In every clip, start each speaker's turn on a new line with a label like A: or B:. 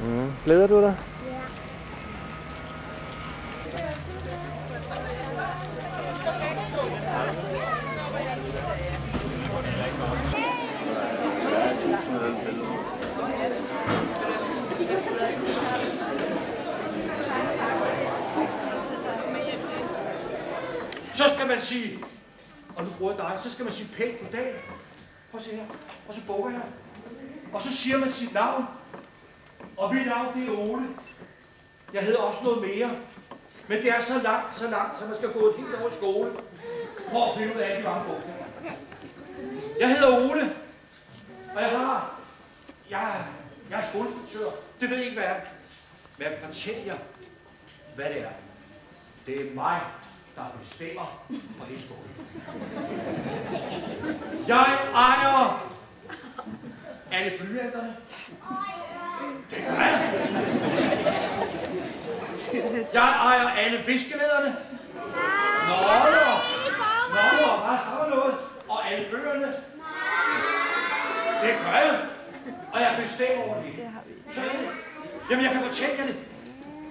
A: Mm. Glæder du dig?
B: Ja.
C: Så skal man sige, og nu bruger jeg dig, så skal man sige pænt goddag. Prøv at se her. Og så bukker jeg. Og så siger man sit navn. Og mit navn det er Ole. Jeg hedder også noget mere. Men det er så langt, så langt, så man skal gå et helt år i skole. For at finde ud af de mange bogstaver. Jeg hedder Ole. Og jeg har... Jeg, jeg er skoleinstruktør. Det ved I ikke, hvad er. Men jeg fortæller jer, hvad det er. Det er mig, der bestemmer på hele skolen. Jeg ejer alle blyanterne. Det gør jeg. Jeg ejer alle viskevædderne. Nå, nå. Nå, nå, hvad har du noget? Og alle bøgerne. Det gør jeg. Og jeg bestemmer over det. Så er det. Jamen, jeg kan fortælle jer det.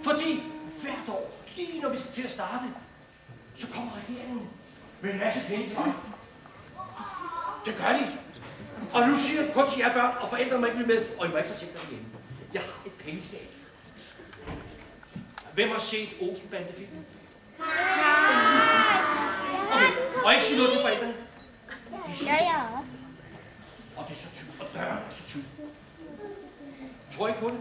C: Fordi hvert år, lige når vi skal til at starte, så kommer regeringen med en masse penge til mig. Det gør de. Og nu siger jeg kun til jer børn, og forældre må ikke med, og I må ikke fortælle dig igen. Jeg har et pengeskab. Hvem har set Olsenbande-filmen? Okay, og ikke sige noget til forældrene. Det
B: Ja, jeg også.
C: og det er så tyk, og døren er så tyk. Tror I på det?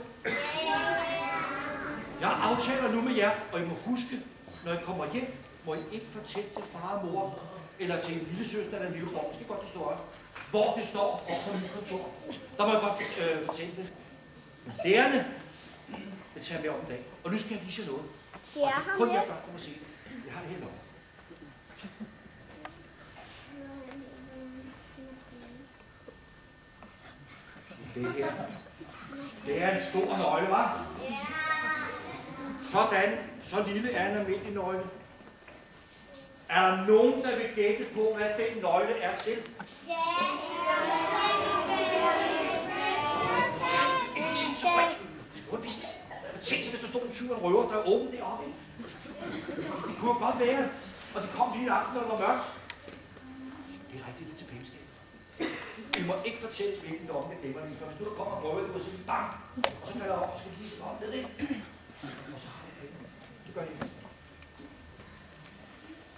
C: Jeg aftaler nu med jer, og I må huske, når I kommer hjem, må I ikke fortælle til far og mor, eller til en lille søster eller en lille bror, måske godt det står op, hvor det står op på mit kontor. Der må jeg godt øh, fortælle det. Lærerne vil tage med om en dag. Og nu skal jeg vise jer noget.
B: Det er
C: Og
B: ham
C: kun
B: med.
C: jeg børn, der må se det. Jeg har det herovre. Det her. Det er en stor nøgle, hva'? Sådan. Så lille er en almindelig nøgle. Er der nogen, der vil gætte på, hvad den nøgle er til? Ikke sige så højt. Det skulle Tænk hvis der stod en tyv og røver, der er åben deroppe. ikke? Det kunne godt være. Og det kom lige i aften, når det var mørkt. Det er rigtigt lidt til pengeskab. Vi må ikke fortælle hvilken om det glemmer lige. For hvis du der kommer og prøver, det må sige bang. Og så falder jeg op, og så skal de lige op ned, ikke? Og så har jeg penge. Det gør de ikke.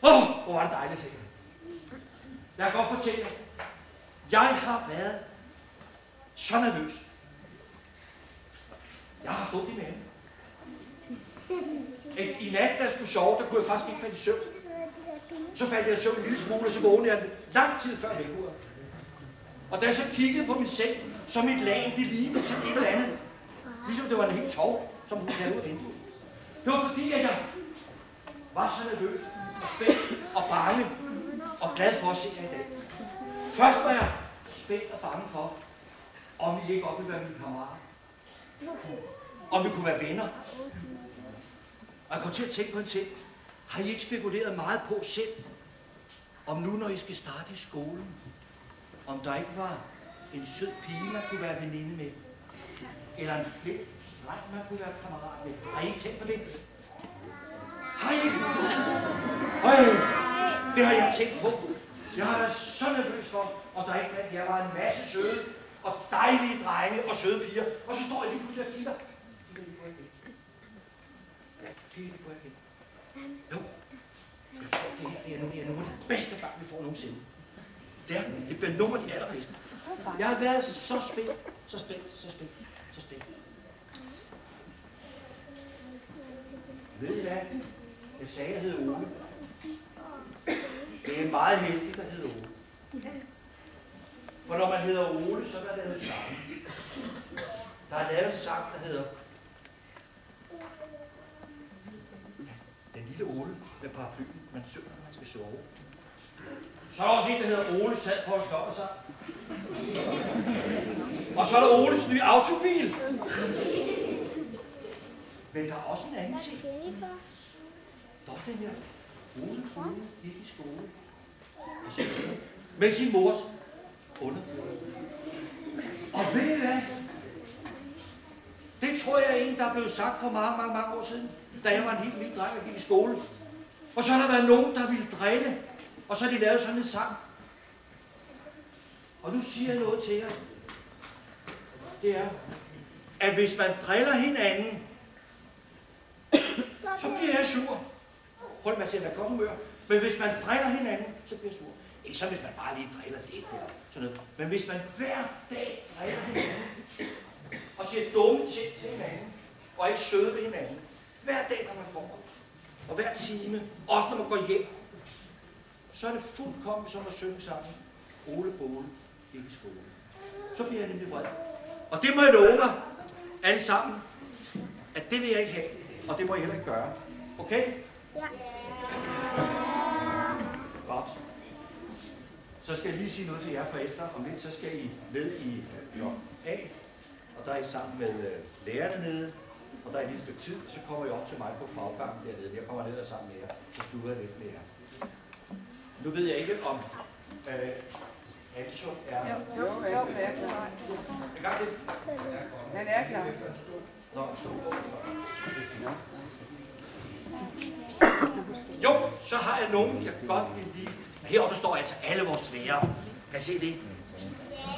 C: Åh, oh, hvor var det dejligt at se. Jeg kan godt fortælle jer. Jeg har været så nervøs. Jeg har haft ondt i maven. I- nat, da jeg skulle sove, der kunne jeg faktisk ikke falde i søvn. Så faldt jeg i søvn en lille smule, og så vågnede jeg lang tid før vækkeuret. Og da jeg så kiggede på min seng, så mit lag, det lignede sådan et eller andet. Ligesom det var en helt tov, som hun havde ud af vinduet. Det var fordi, at jeg var så nervøs og spændt og bange og glad for at se jer i dag. Først var jeg spændt og bange for, om I ikke op ville være mine kammerater. Om vi kunne være venner. Og jeg kom til at tænke på en ting. Har I ikke spekuleret meget på selv, om nu når I skal starte i skolen, om der ikke var en sød pige, man kunne være veninde med? Eller en flink dreng, man kunne være kammerat med? Har I ikke tænkt på det? Har I ikke? Øj, det har jeg tænkt på. Jeg har været så nervøs for, om der ikke blandt jer var en masse søde og dejlige drenge og søde piger. Og så står jeg lige pludselig og filer. Filer lige på jer igen. Ja, filer lige på igen. Jo, det her det er, det er nogle af de bedste børn, vi får nogensinde. Det er, det bliver nogle af de allerbedste. Jeg har været så spændt, så spændt, så spændt, så spændt. Ved I hvad? Jeg sagde, jeg hed Ole. Det er meget heldigt, der hedder Ole. For når man hedder Ole, så er der lavet sang. Der er lavet en sang, der hedder lille Ole med paraplyen, man synger, når man skal sove. Så er der også en, der hedder Ole sad på en sig. Og så er der Oles nye autobil. Men der er også en anden ting. Der er den her. Ole Ole gik i skole. Og så med sin mors underbukser. Og ved I hvad? Det tror jeg er en, der er blevet sagt for mange, mange, mange år siden, da jeg var en helt lille dreng og gik i skole. Og så har der været nogen, der ville drille, og så har de lavet sådan en sang. Og nu siger jeg noget til jer. Det er, at hvis man driller hinanden, så bliver jeg sur. Hold mig til at være godt humør. Men hvis man driller hinanden, så bliver jeg sur. Ikke så hvis man bare lige driller lidt der. Sådan noget. Men hvis man hver dag driller hinanden, og siger dumme ting til hinanden, og ikke søde ved hinanden, hver dag, når man kommer, og hver time, også når man går hjem, så er det fuldkommen som at synge sammen. Ole Bole, ikke skole. Så bliver jeg nemlig vred. Og det må jeg love mig, alle sammen, at det vil jeg ikke have, og det må jeg heller ikke gøre. Okay?
A: Ja.
C: Godt. Så skal jeg lige sige noget til jer forældre. Om lidt, så skal I ned i blok A, og der er I sammen med øh, lærerne nede, og der er et stykke tid, og så kommer I op til mig på faggangen dernede. Jeg kommer ned og sammen med jer, så slutter jeg lidt med jer. Nu ved jeg ikke, om øh, Anso er...
B: Jo, jo, jo, er klar.
C: En gang til.
B: Han er klar.
C: Nå. Jo, så har jeg nogen, jeg godt vil lide. Heroppe står altså alle vores lærere. Kan I se det?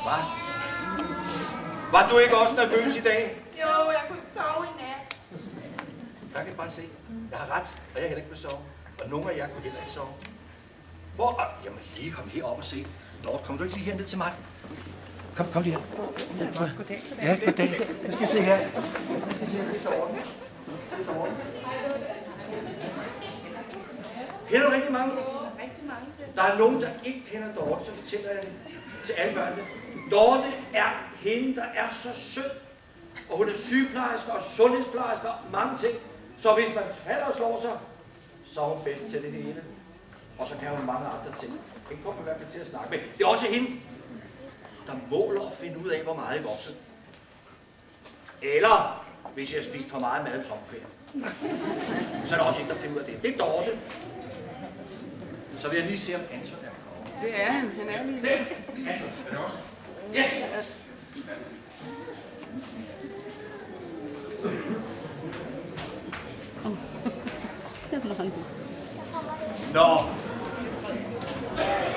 C: Hvad? Var du ikke også nervøs i dag?
A: Jo, jeg kunne ikke sove i nat.
C: Der kan I bare se. Jeg har ret, og jeg kan heller ikke sove. Og nogle af jer kunne heller ikke sove. Hvor? Ah, Jamen, lige kom herop og se. Dort, kom du ikke lige herned til mig? Kom, kom lige her.
B: Goddag,
C: Ja, goddag. Nu skal jeg se her. Nu skal jeg se her. Det er derovre. Er derovre. Kender du rigtig mange?
B: Rigtig mange.
C: Der er nogen, der ikke kender Dorte, så fortæller jeg det til alle børnene. Dorte er hende, der er så sød. Og hun er sygeplejerske og sundhedsplejerske og mange ting. Så hvis man falder og slår sig, så er hun bedst til det hele. Og så kan hun mange andre ting. Den kommer i hvert fald til at snakke med. Det er også hende, der måler og finder ud af, hvor meget I vokser. Eller hvis jeg har spist for meget mad om sommerferien. Så er der også en, der finder ud af det. Det er Dorte. Så vil jeg lige se, om Anton er kommet.
B: Det er han. Han er lige
C: Det er Anton. Er det også? Yes! Nå.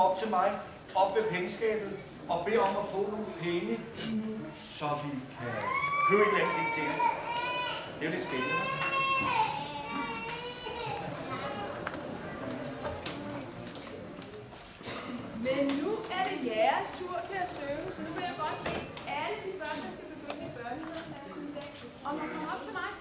C: kommer op til mig, op ved pengeskabet, og beder om at få nogle penge, så vi kan købe en eller anden ting til jer. Det er jo lidt spændende.
A: Men nu er det jeres tur til at synge, så nu vil jeg godt bede alle de børn, der skal begynde i børnehaveklassen i dag, om at komme op til mig.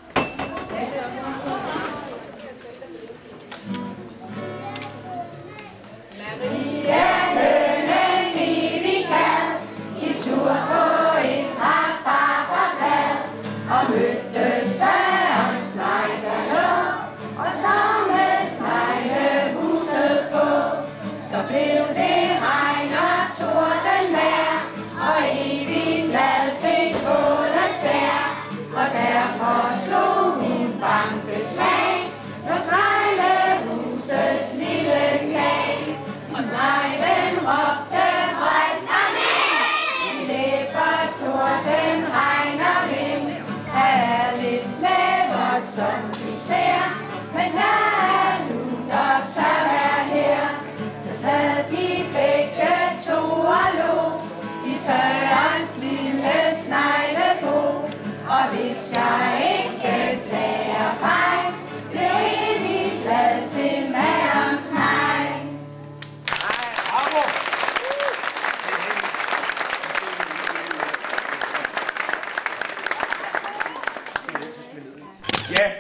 C: Ja,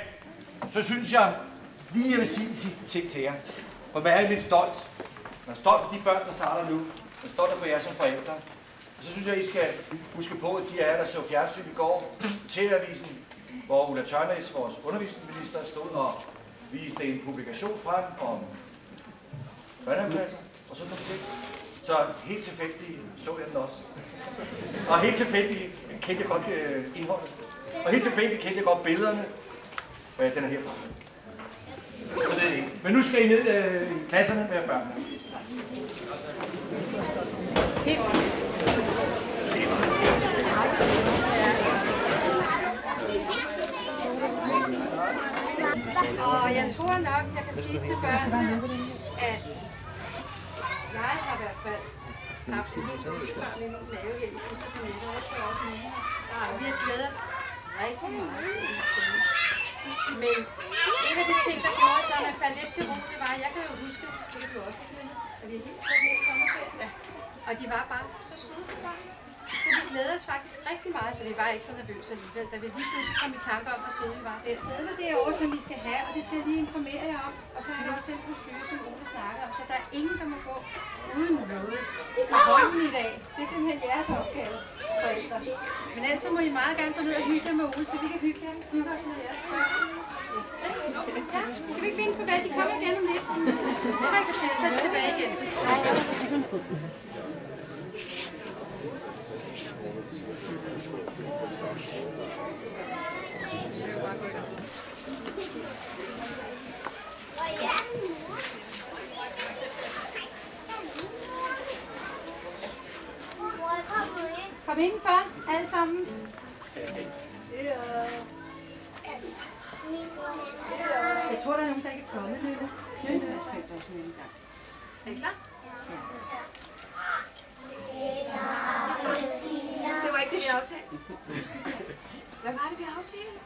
C: så synes jeg lige, jeg vil sige den sidste ting til jer. For man er lidt stolt. Man er stolt på de børn, der starter nu. Man er stolt på jer som forældre. Og så synes jeg, I skal huske på, at de af jer, der så fjernsyn i går, TV-avisen, hvor Ulla Tørnæs, vores undervisningsminister, stod og viste en publikation frem om børnehavepladser og sådan nogle ting. Så helt tilfældigt så jeg den også. Og helt tilfældigt kendte jeg godt øh, indholdet. Og helt tilfældigt kendte jeg godt billederne. Og ja, den er herfra. Så det er det. Men nu skal I ned øh, i klasserne med børnene.
D: Og jeg tror nok, jeg kan sige til børnene, at jeg har i hvert fald haft en helt udefra med min mave her de sidste par minutter. Jeg tror også, at og vi har glædet os rigtig meget til den. Men en af de ting, der gjorde så, at man faldt lidt til ro, det var, at jeg kan jo huske, det kan du også have at vi er helt små i sommerferien. Og de var bare så søde for børn. Så vi glæder os faktisk rigtig meget, så vi var ikke så nervøse alligevel, da vi lige pludselig kom i tanke om, hvor søde vi var. Det er fedme derovre, som vi skal have, og det skal jeg lige informere jer om. Og så er der også den brochure, som Ole snakker om, så der er ingen, der må gå uden noget i hånden i dag. Det er simpelthen jeres opgave, forældre. Men ellers så må I meget gerne gå ned og hygge jer med Ole, så vi kan hygge, jer, hygge os med jeres børn. Ja, skal vi ikke vinke forbi? De kommer igen om lidt. Kvarter, så er de tilbage igen. Kom indenfor, alle sammen. Jeg tror, der er nogen, der ikke er kommet, Lølle. Lølle. Er I klar?
A: Det var ikke det, vi aftalte. Hvad var det, vi aftalte?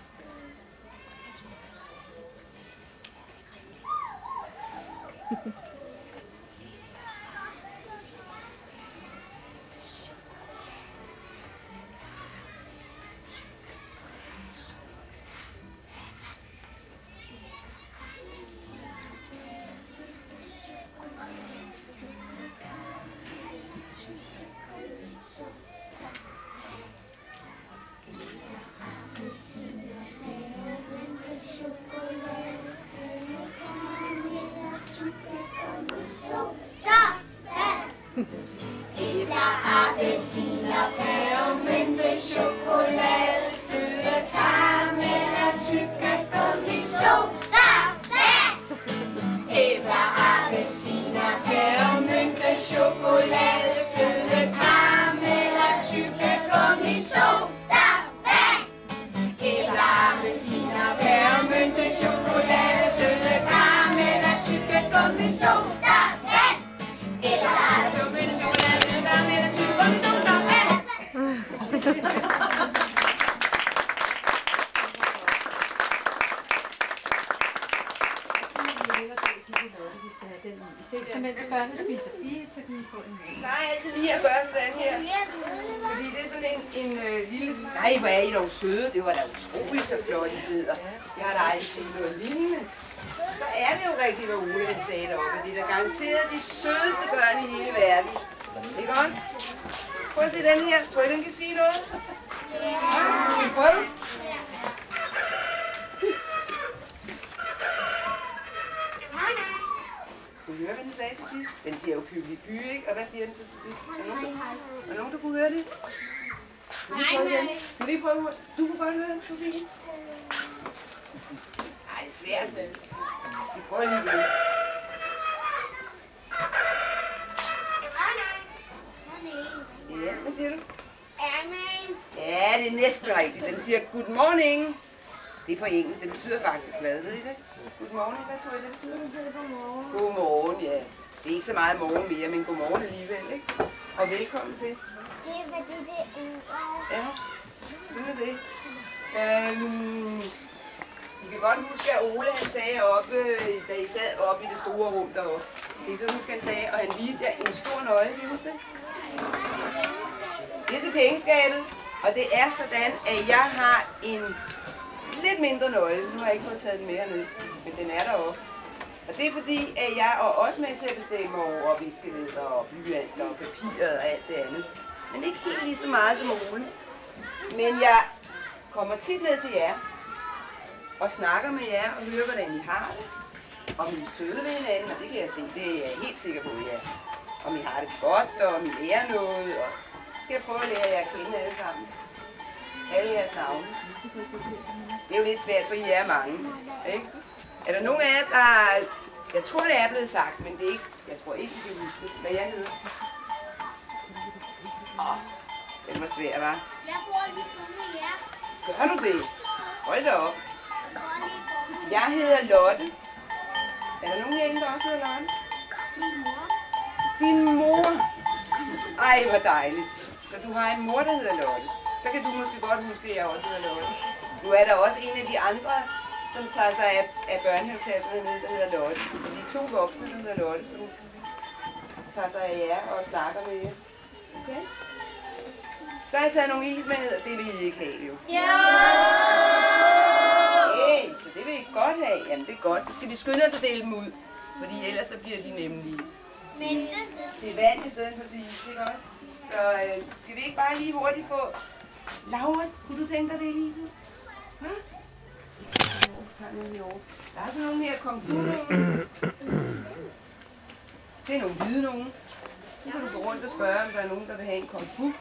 E: Æbler,
B: sidder. Jeg har da aldrig set noget lignende. Så er det jo rigtigt, hvad Ole han sagde deroppe. Det er da garanteret de sødeste børn i hele verden. Ikke også? Prøv at se den her. Tror I, den kan sige noget? Ja. Prøv. Ja. prøve? Kunne du høre, hvad den sagde til sidst? Den siger jo kyvlig ky, ikke? Og hvad siger den så til sidst? Er der nogen, der, er nogen, der kunne høre det? Nej, nej. Skal vi lige prøve? Du kunne godt høre det, Sofie? Ej, det er svært. Vi prøver lige igen. Ja, hvad siger du? Ja, det er næsten rigtigt. Den siger good morning. Det er på engelsk. Det betyder faktisk hvad, ved I det? Good morning, hvad tror I, det betyder? God morgen, ja. Det er ikke så meget morgen mere, men god morgen alligevel, ikke? Og velkommen til. Det er fordi, det er Ja, sådan er det. Øhm, kan godt huske, at Ole han sagde oppe, da I sad oppe i det store rum deroppe. Kan I så huske, han sagde, og han viste jer en stor nøgle, kan I huske det? Det er til pengeskabet, og det er sådan, at jeg har en lidt mindre nøgle. Nu har jeg ikke fået taget den mere ned, men den er deroppe. Og det er fordi, at jeg er også med til at bestemme over viskeletter og blyanter og papiret og alt det andet. Men ikke helt lige så meget som Ole. Men jeg kommer tit ned til jer og snakker med jer og hører, hvordan I har det. Om I er søde ved hinanden, og det kan jeg se, det er jeg helt sikker på, er. Om I har det godt, og om I lærer noget, og skal jeg prøve at lære jer at kende alle sammen. Alle jeres navne. Det er jo lidt svært, for I er mange. Ikke? Er der nogen af jer, der... Jeg tror, det er blevet sagt, men det er ikke... Jeg tror ikke, I kan huske det. Hvad jeg hedder? Åh, den var svær, hva'?
E: Jeg bor lige siden af jer.
B: Gør du det? Hold da op. Jeg hedder Lotte. Er der nogen herinde, der også hedder Lotte?
E: Min mor.
B: Din mor. Ej, hvor dejligt. Så du har en mor, der hedder Lotte. Så kan du måske godt huske, at jeg også hedder Lotte. Nu er der også en af de andre, som tager sig af, af børnehaveklasserne nede, der hedder Lotte. Så de to voksne, der hedder Lotte, som tager sig af jer og snakker med jer. Okay? Så har jeg taget nogle is med og det vil I ikke have, jo. Hey, så det vil I godt have. Jamen, det er godt. Så skal vi skynde os at dele dem ud. Fordi ellers så bliver de nemlig til vand i stedet for til is, ikke også? Så øh, skal vi ikke bare lige hurtigt få... Laura, kunne du tænke dig det, Elise? Hva? Der er sådan nogle her nogen. Det er nogle hvide nogen. Nu kan du gå rundt og spørge, om der er nogen, der vil have en kung fu.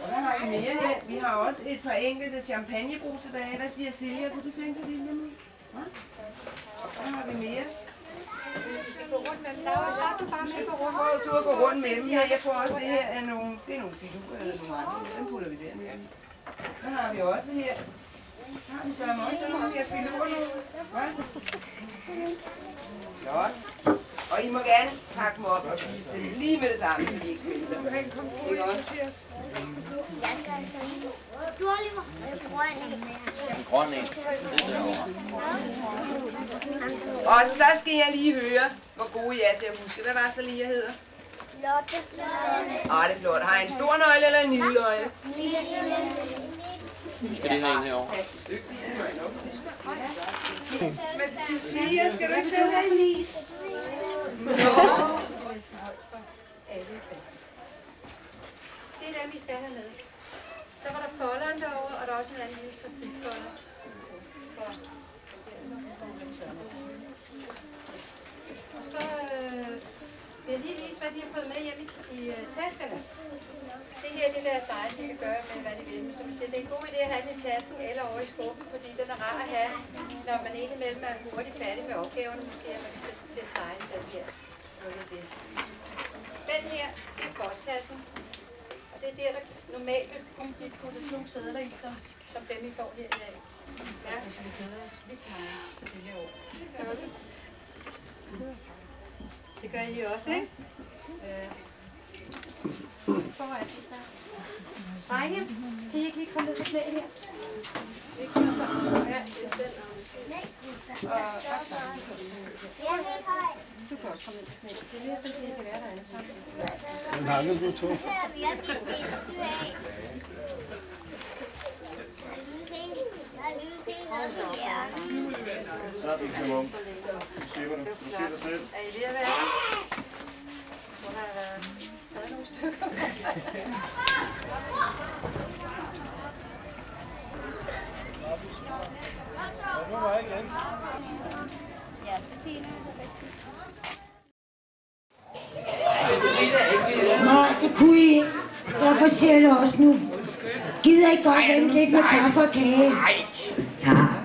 B: Og hvad har vi mere her? Vi har også et par enkelte champagnebrus tilbage. Hvad siger Silja? Kunne du tænke dig det, Hva? Hvad har vi mere?
D: Vi skal gå rundt med dem. Laura, start du bare med gå rundt.
B: Du at gå rundt med dem her. Jeg tror også, det her er nogle, det er nogle filurer eller nogle andre. Dem putter vi dernede. Så har vi også her. Så har vi så også nogle her filurer nu. Hva? Flot. Og I må gerne pakke dem op og spise dem lige med det samme, så de ikke smelter. Ikke også?
E: Du har lige en.
F: Grøn en.
B: Og så skal jeg lige høre, hvor gode I er til at huske. Hvad var det så lige, jeg hedder?
E: Lotte.
B: Ah, det er flot. Har I en stor nøgle eller en lille nøgle?
F: Skal det have en herovre?
B: Men Sofia, skal du ikke selv have en is? Nå.
D: Det er dem, vi skal have med. Så var der folderen derovre, og der er også en anden lille trafikfolder. For og så øh, vil jeg lige vise, hvad de har fået med hjem i, i øh, taskerne. Det her det er deres egen, de kan gøre med, hvad de vil. Men som jeg siger, det er en god idé at have den i tasken eller over i skuffen, fordi den er rar at have, når man indimellem er hurtigt færdig med opgaverne, måske at man kan sætte sig til at tegne den her. Det. Den her, det er postkassen. Og det er der, der normalt vil kunne blive puttet sådan nogle sædler i, som, som dem I får her i dag. Ja, hvis vi glæder os vildt meget til det her år. Gør det? Det gør I også, ikke? Øh. Ja. Foran. Drenge, kan I ikke lige komme lidt på knæ her? Vi kommer så. Ja, det er den. Og du kan også komme ind på knæ. Det vil jeg sådan set ikke være derinde sammen.
G: Den har aldrig blevet to.
H: Så er det ikke som om. Du slipper det. Du siger dig selv.
D: Er I ved at være? Jeg tror, der har været taget nogle stykker.
G: Nu var jeg igen.
A: Ja, du,
I: Nej, det kunne I ikke. Derfor siger jeg det også nu. Gider I godt vente lidt med kaffe og kage? Nej. Tak.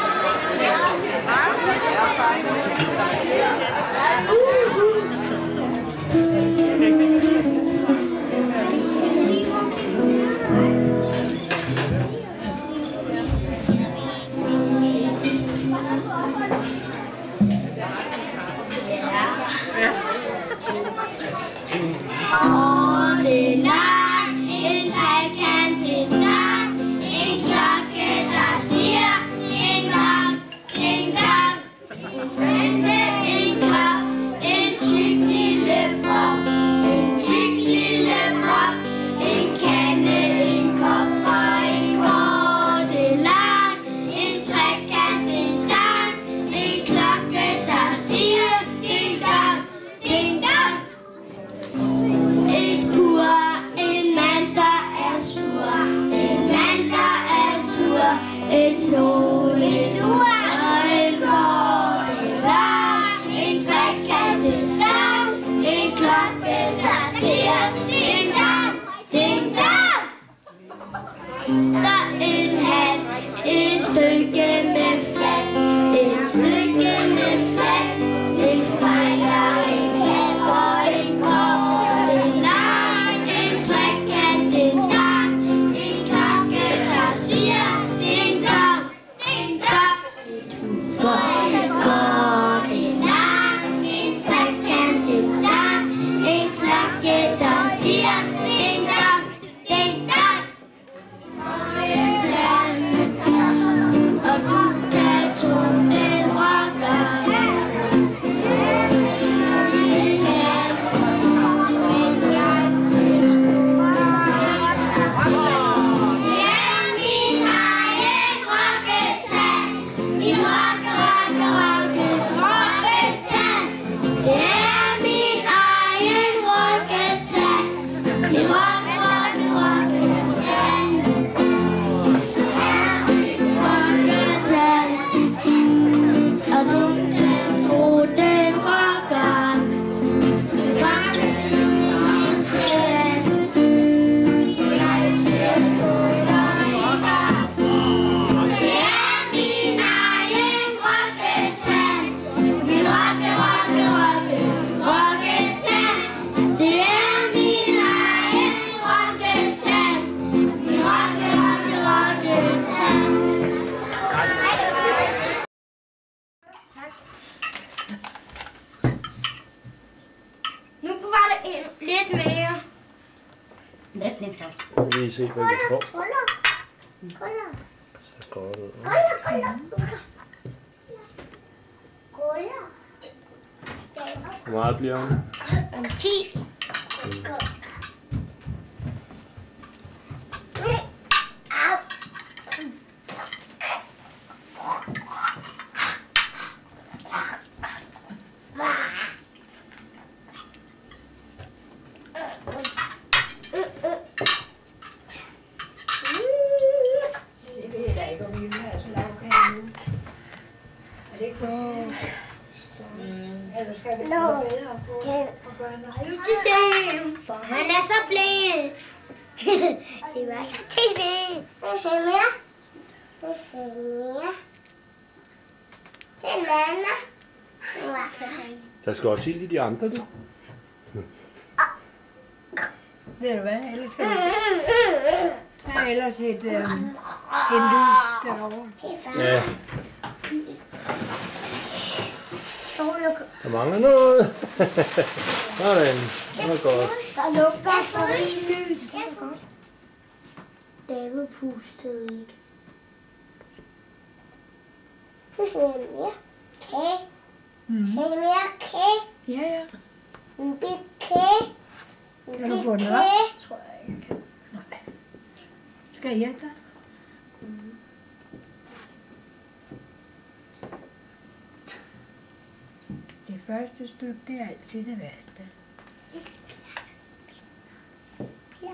A: Ooh. Nu var det en, lidt mere. Lidt mere først.
G: Nu kan vi lige se, hvad vi får.
A: Krøller. Krøller.
G: Så godt ud.
A: Krøller. Krøller.
G: Hvor meget bliver hun?
A: En 10. Au.
E: var jo til sen, for han er så blind. det var så til sen. mere. mere. Den lander. Den var så
G: Der skal også ild i de andre, du.
J: Ved du hvad, ellers skal du tage ellers et, øh, en lys derovre.
G: Ja. Der mangler noget. Sådan. Det var godt.
E: Der lugter for lys. Det er godt. David pustede ikke. mere kage.
J: Mm.
E: Du mere kage?
J: Ja, ja.
E: En bit kage. En
J: Kan du få den op? Tror jeg ikke. Nej. Skal jeg hjælpe dig? Det første stykke, det er altid det værste.
E: Ja.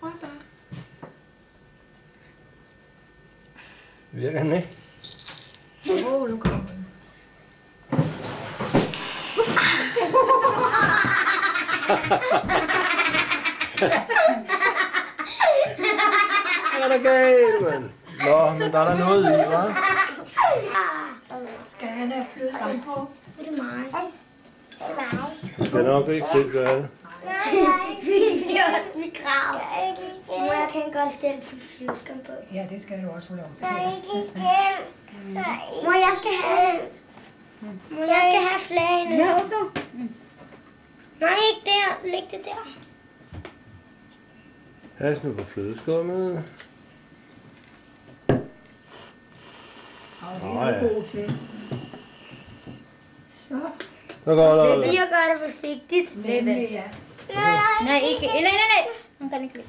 J: Prøv bare.
G: Virker den ikke?
J: Åh, oh, nu kommer den.
G: Hvad er der galt, mand? Nå, men der er der noget i, hva'?
J: Skal han have flødeskum på?
E: Det er mig. Det er mig.
G: Du kan nok ikke selv gøre det.
E: Nej, nej. Vi bliver vi grav. Mor, jeg kan godt selv få flyveskam på.
J: Ja, det skal du også få lov til.
E: Der er ikke igen. Mor, jeg skal have Mor, jeg skal have flagene.
J: Ja,
E: også. Nej, ikke der. Læg det der.
G: Pas nu på flødeskummet.
J: Og det er
G: ja.
J: du god til. Så.
G: Så går der.
E: Det er at gøre det forsigtigt.
J: Nemlig, ja.
E: Nej,
K: Nej, ikke. Nej, nej, nej. Hun kan ikke lide.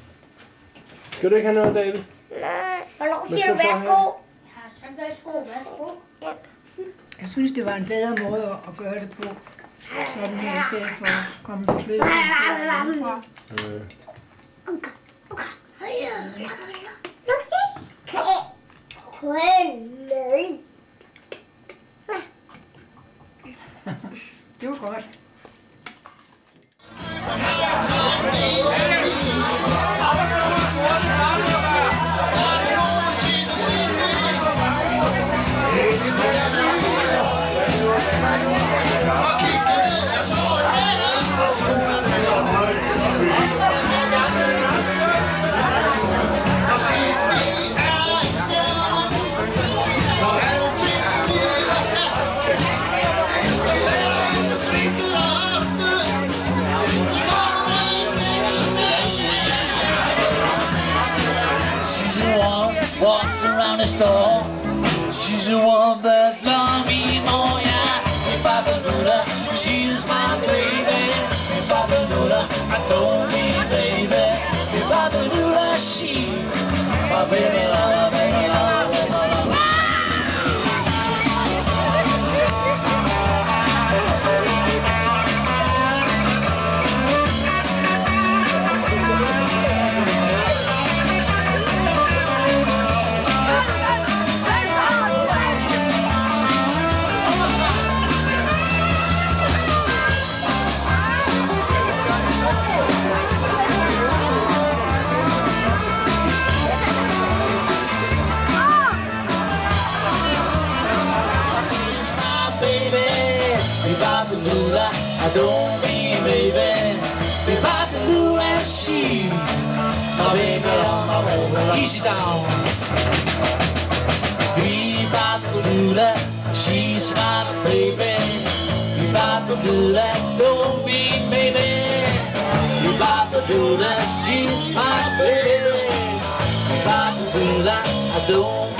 G: Skal du ikke have noget, David?
E: nej. Hvornår siger du værsgo?
K: Ja, så værsgo, værsgo.
J: Jeg synes, det var en bedre måde at gøre det på. Sådan her, i stedet for at komme på fløden.
G: Øh.
J: Det var godt.
L: She's my baby, that, I don't mean baby. If I knew that she, my baby, my baby, easy down. If I knew that, she's my baby. If I knew that, don't mean baby. If I knew that, she's my baby. If I knew that, I don't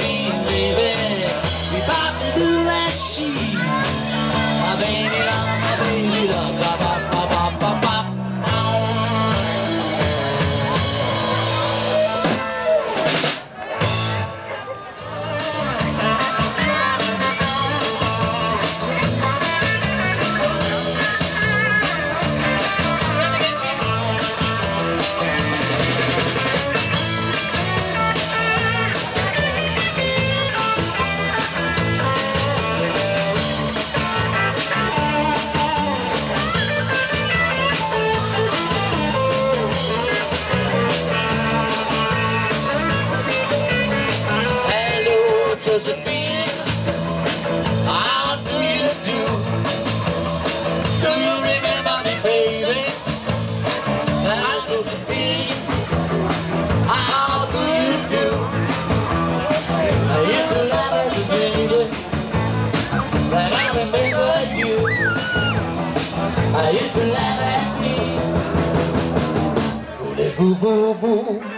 E: boom.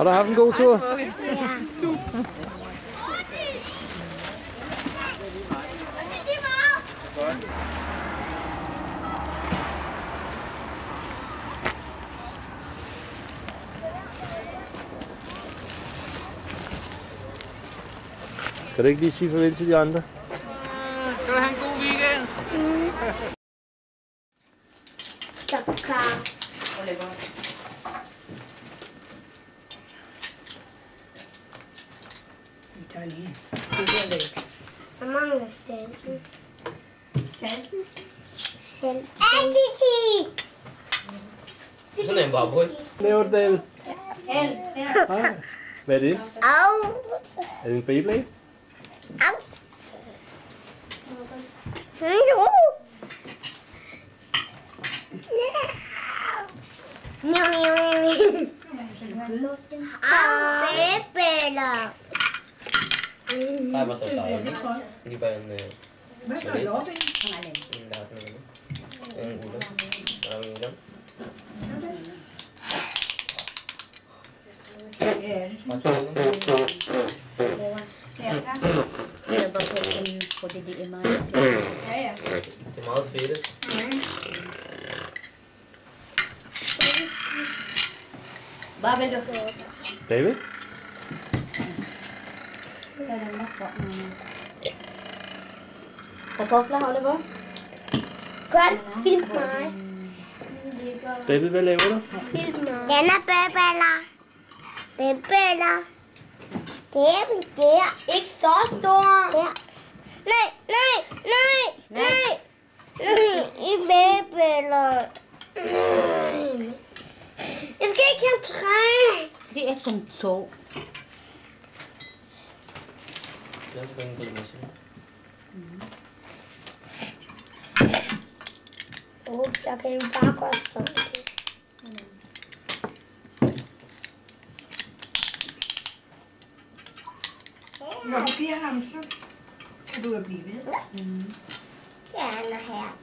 E: Har
G: du haft en god tur? Ja. Skal du ikke lige sige farvel til de andre?
L: Hai ba sợi tỏi như
E: vậy
J: nè bếp là lỗ đi đạt
E: này ăn uống lắm ăn nhiều
F: lắm Till matfilet. Vad
G: vill du? David?
K: Kartofler, Oliver.
E: Godt, film mig.
G: Baby, hvad laver du?
E: Film mig. Den er bøbeller. Bøbeller. Gaben der. Ikke så stor. Der. Nej, nej, nej, nej. Nej, i bøbeller. Jeg skal ikke have træ.
K: Det er kun to.
F: Jeg skal ikke have Eu
E: vou precisar que limpar com a aqui.
J: Nå, du giver ham, så kan du jo blive ved. Mm.
E: Ja, han er her.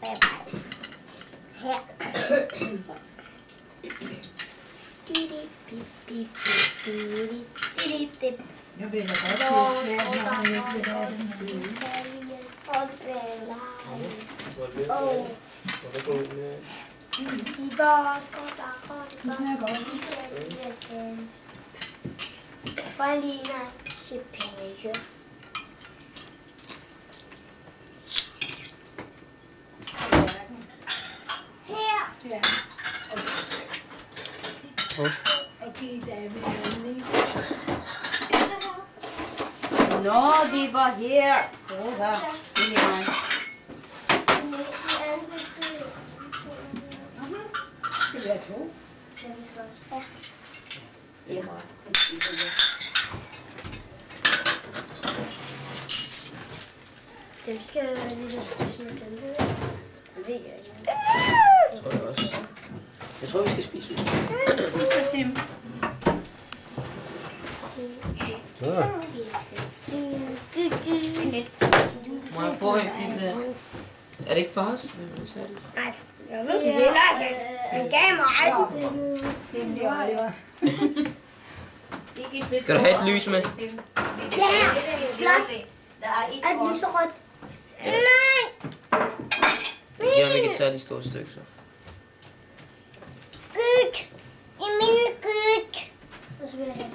E: Her.
J: Jeg vil da godt se, hvad han ikke vil have den her.
F: Og går du med?
E: Valina Chipage. Her.
J: Ja. Og give David den lige.
K: Nå, de var her. Oha, det er han.
J: Skal være to.
E: Ja.
K: Ja.
E: Dem skal jeg lige have smidt dem. Det ved jeg ikke.
F: Jeg tror jeg også. Jeg tror, vi skal spise med.
K: Sim.
F: Må jeg få en din... Er det ikke for os?
E: Nej, jeg ved det heller ikke. Han gav mig alt.
F: Skal du have et lys med?
E: Ja, flot.
K: Der er is
E: det lyserødt? Nej.
F: Det giver ikke et særligt stort stykke, så.
E: Gyt. I min gyt. Og så vil jeg have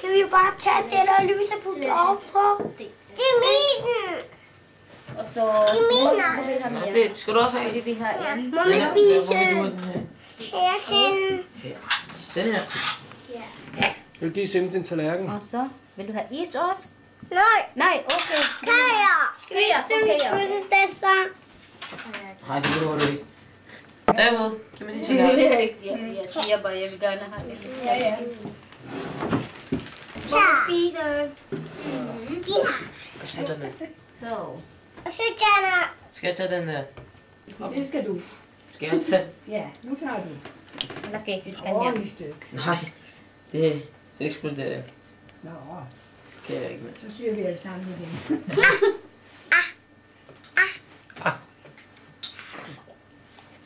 E: Kan vi jo bare tage det der lys og op på? Det er min.
K: Og så...
E: Det.
K: Hvor vil have mere?
F: det skal du også have.
K: Vil vi
E: Ja,
K: en?
E: må man spise
F: vil du her
E: sin?
F: Den her.
G: Jeg vil give Sim din tallerken.
K: Og så vil du have is også?
E: Nej.
K: Nej, okay.
E: Kaja. Skal vi
K: Kaja,
E: synge
K: okay, okay.
E: fødselsdagssang?
F: Nej, det behøver du ikke. David, giv mig din
K: Det vil
F: tallerken.
K: jeg ikke. Jeg, jeg siger bare, jeg vil gerne have det.
J: Ja, ja.
E: Så spiser Ja.
F: Tag den der.
K: Så.
E: Og så gør der...
F: Skal jeg tage den der?
J: Det skal du.
F: Skal jeg tage den?
J: Ja, nu tager du.
K: Okay,
J: Et
K: kan jeg.
J: ordentligt stykke.
F: Nej, det, det eksploderer.
J: Nå,
F: Kan jeg ikke med.
J: så siger vi alle sammen igen.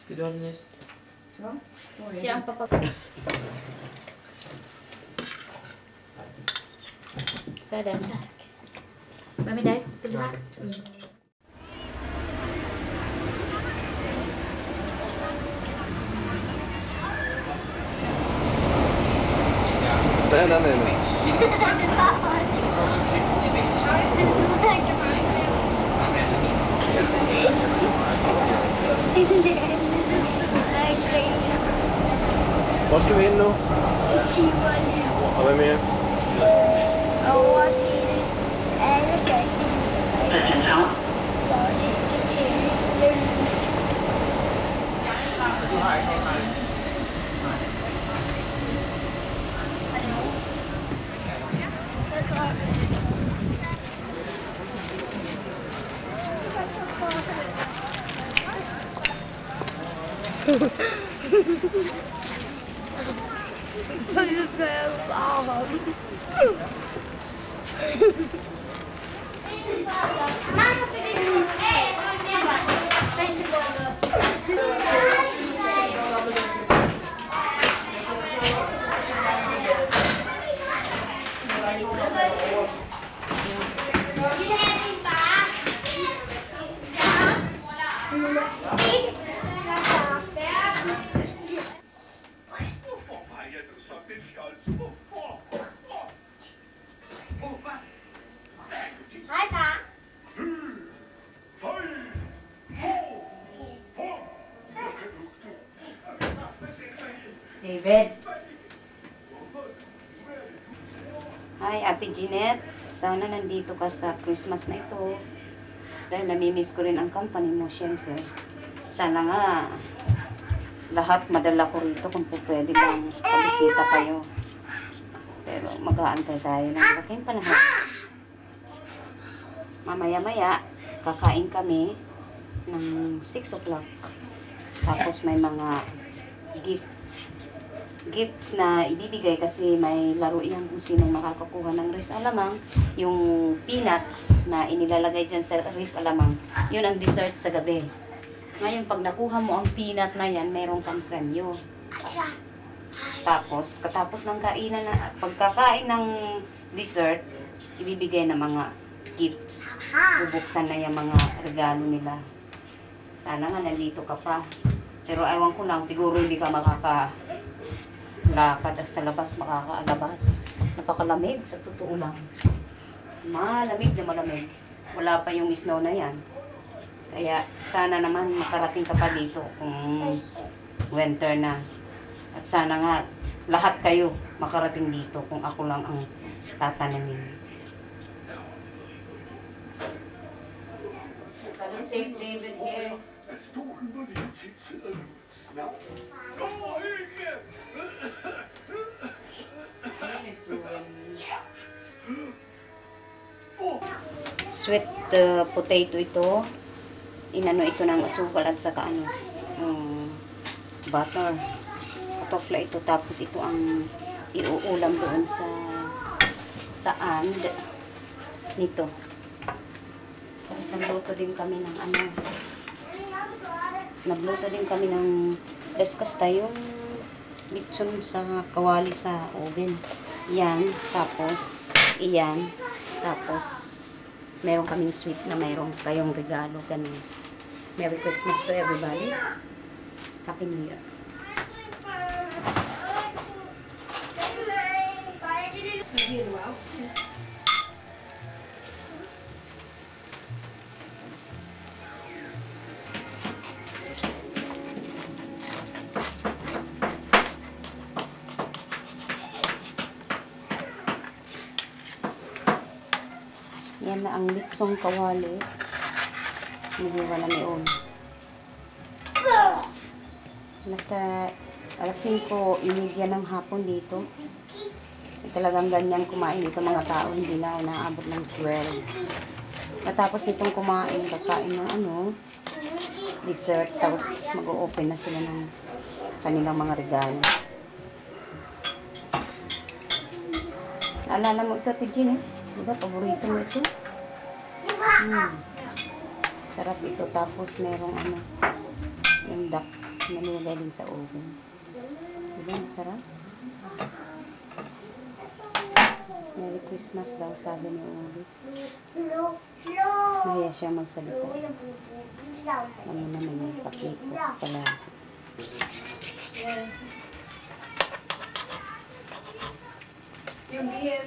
F: Skal du have det næste?
J: Så får jeg
K: papa. Sådan. Hvad med dig? Vil du have?
G: Bananerne. Hvor skal vi hen nu?
E: Tivoli.
G: Og hvad mere?
E: Overfildes. Alle skal Hvor det skal tælles med lys. Så skal jeg bare hoppe. Hej
K: Jeanette. Sana nandito ka sa Christmas na ito. Dahil namimiss ko rin ang company mo, syempre. Sana nga lahat madala ko rito kung po pwede lang pabisita kayo. Pero mag-aantay tayo ng malaking panahon. Mamaya-maya, kakain kami ng 6 o'clock. Tapos may mga gift gifts na ibibigay kasi may laro yan kung sino makakakuha ng ris alamang. Yung peanuts na inilalagay dyan sa ris alamang, yun ang dessert sa gabi. Ngayon, pag nakuha mo ang peanut na yan, meron kang premyo. Tapos, katapos ng kainan na, pagkakain ng dessert, ibibigay ng mga gifts. Bubuksan na yung mga regalo nila. Sana nga nandito ka pa. Pero ewan ko lang, siguro hindi ka makaka lakad sa labas, makakaalabas. Napakalamig, sa totoo lang. Malamig na malamig. Wala pa yung snow na yan. Kaya sana naman makarating ka pa dito kung winter na. At sana nga lahat kayo makarating dito kung ako lang ang tatanamin. Safe David here. Sweet uh, potato ito. Inano ito ng asukal at saka ano, um, butter. Katofla ito tapos ito ang iuulam doon sa sa and nito. Tapos nagluto din kami ng ano, nagluto din kami ng deskasta yung litson sa kawali sa oven. Yan, tapos iyan, tapos meron kaming sweet na mayroon kayong regalo, ganun. Merry Christmas to everybody. Happy New Year. Yan ang litsong kawali. Nagawa na niyon. Nasa alas 5.30 ng hapon dito. Eh, Talagang ganyan kumain dito mga tao. Hindi na naabot ng 12. Matapos nitong kumain, kakain ng ano, dessert. Tapos mag-open na sila ng kanilang mga regalo. Naalala mo ito, Tijin eh? Diba, paborito mo ito? Hmm. Sarap ito. Tapos merong ano, yung duck na nilagay din sa oven. Diba, masarap? Merry Christmas daw, sabi ni Uli. Mahiya siya magsalita. Ano naman yung pakipot pala.
A: Jamen, vi er,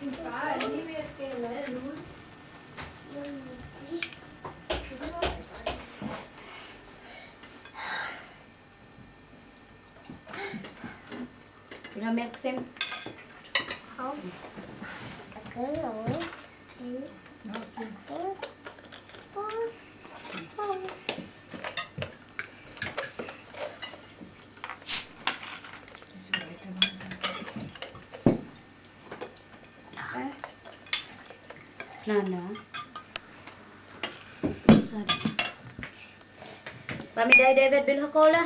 A: min far er lige ved at skære maden ud.
K: Pila milk sim? Nana? Sorry. Pamiday David Bilhakola?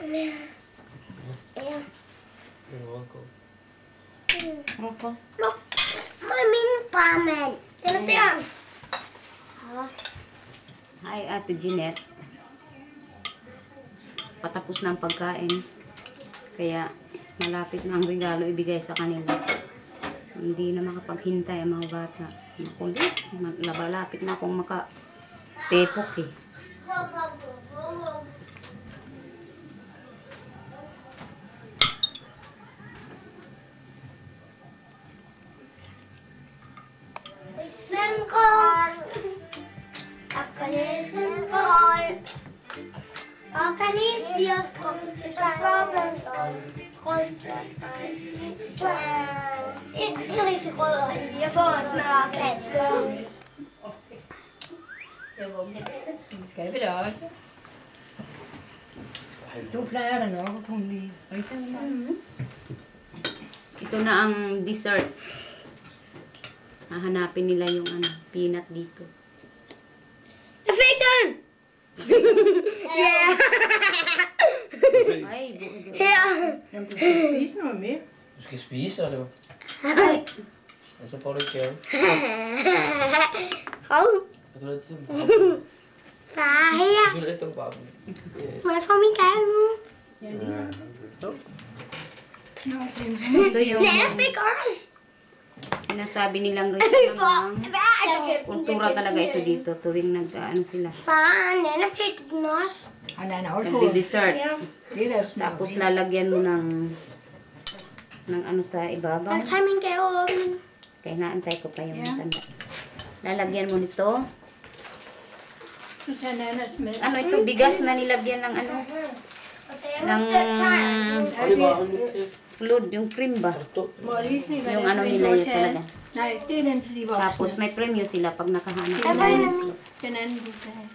F: You're welcome.
K: Roko?
E: Look, my mini ramen. Tignan mo yan.
K: Hi, Ate Jeanette. Patapos na ang pagkain. Kaya malapit na ang regalo ibigay sa kanila. Hindi na makapaghintay ang mga bata. Makulit. Labalapit na akong makatepok eh.
E: Senkol.
J: Det skal vi da også. Du plejer da nok at kunne lide risalemang.
K: Ito na ang dessert. Hahanapin nila yung ano, peanut dito.
E: Jeg fik den! yeah!
K: Ej, bu-
E: Her.
J: Jamen, du skal spise noget mere.
F: Du skal spise, eller hvad?
E: Nej.
F: Og så får du ikke gave.
E: Hov.
F: Og så er det til
E: Far, her.
F: Så er det efter, du bare
E: Må jeg få min gave nu?
K: Ito yung
E: Netflix oras.
K: sinasabi nilang Rizal namang kultura talaga ito dito tuwing nag ano sila.
E: Far, Nana fik den også.
J: Han er også
K: Nagdi-dessert.
E: Ja.
J: Det er da smart.
K: Tapos lalagyan mo ng ng ano sa ibabaw.
E: Jeg tager min gave og åbne.
K: Kaya naantay ko pa yung matanda. Lalagyan mo nito.
J: Susanna's med.
K: Ano ito, bigas na nilagyan ng ano, ng flood, yung cream ba?
J: Må jeg lige se, hvad
K: Yung
J: det er
K: ano
J: for en
K: nila yun
J: dåse
K: talaga.
J: er? Nej, det er den til de voksne.
K: Tapos may premyo sila pag nakahanap
J: Den
K: sila
J: anden,
K: ng
J: den anden du skal have.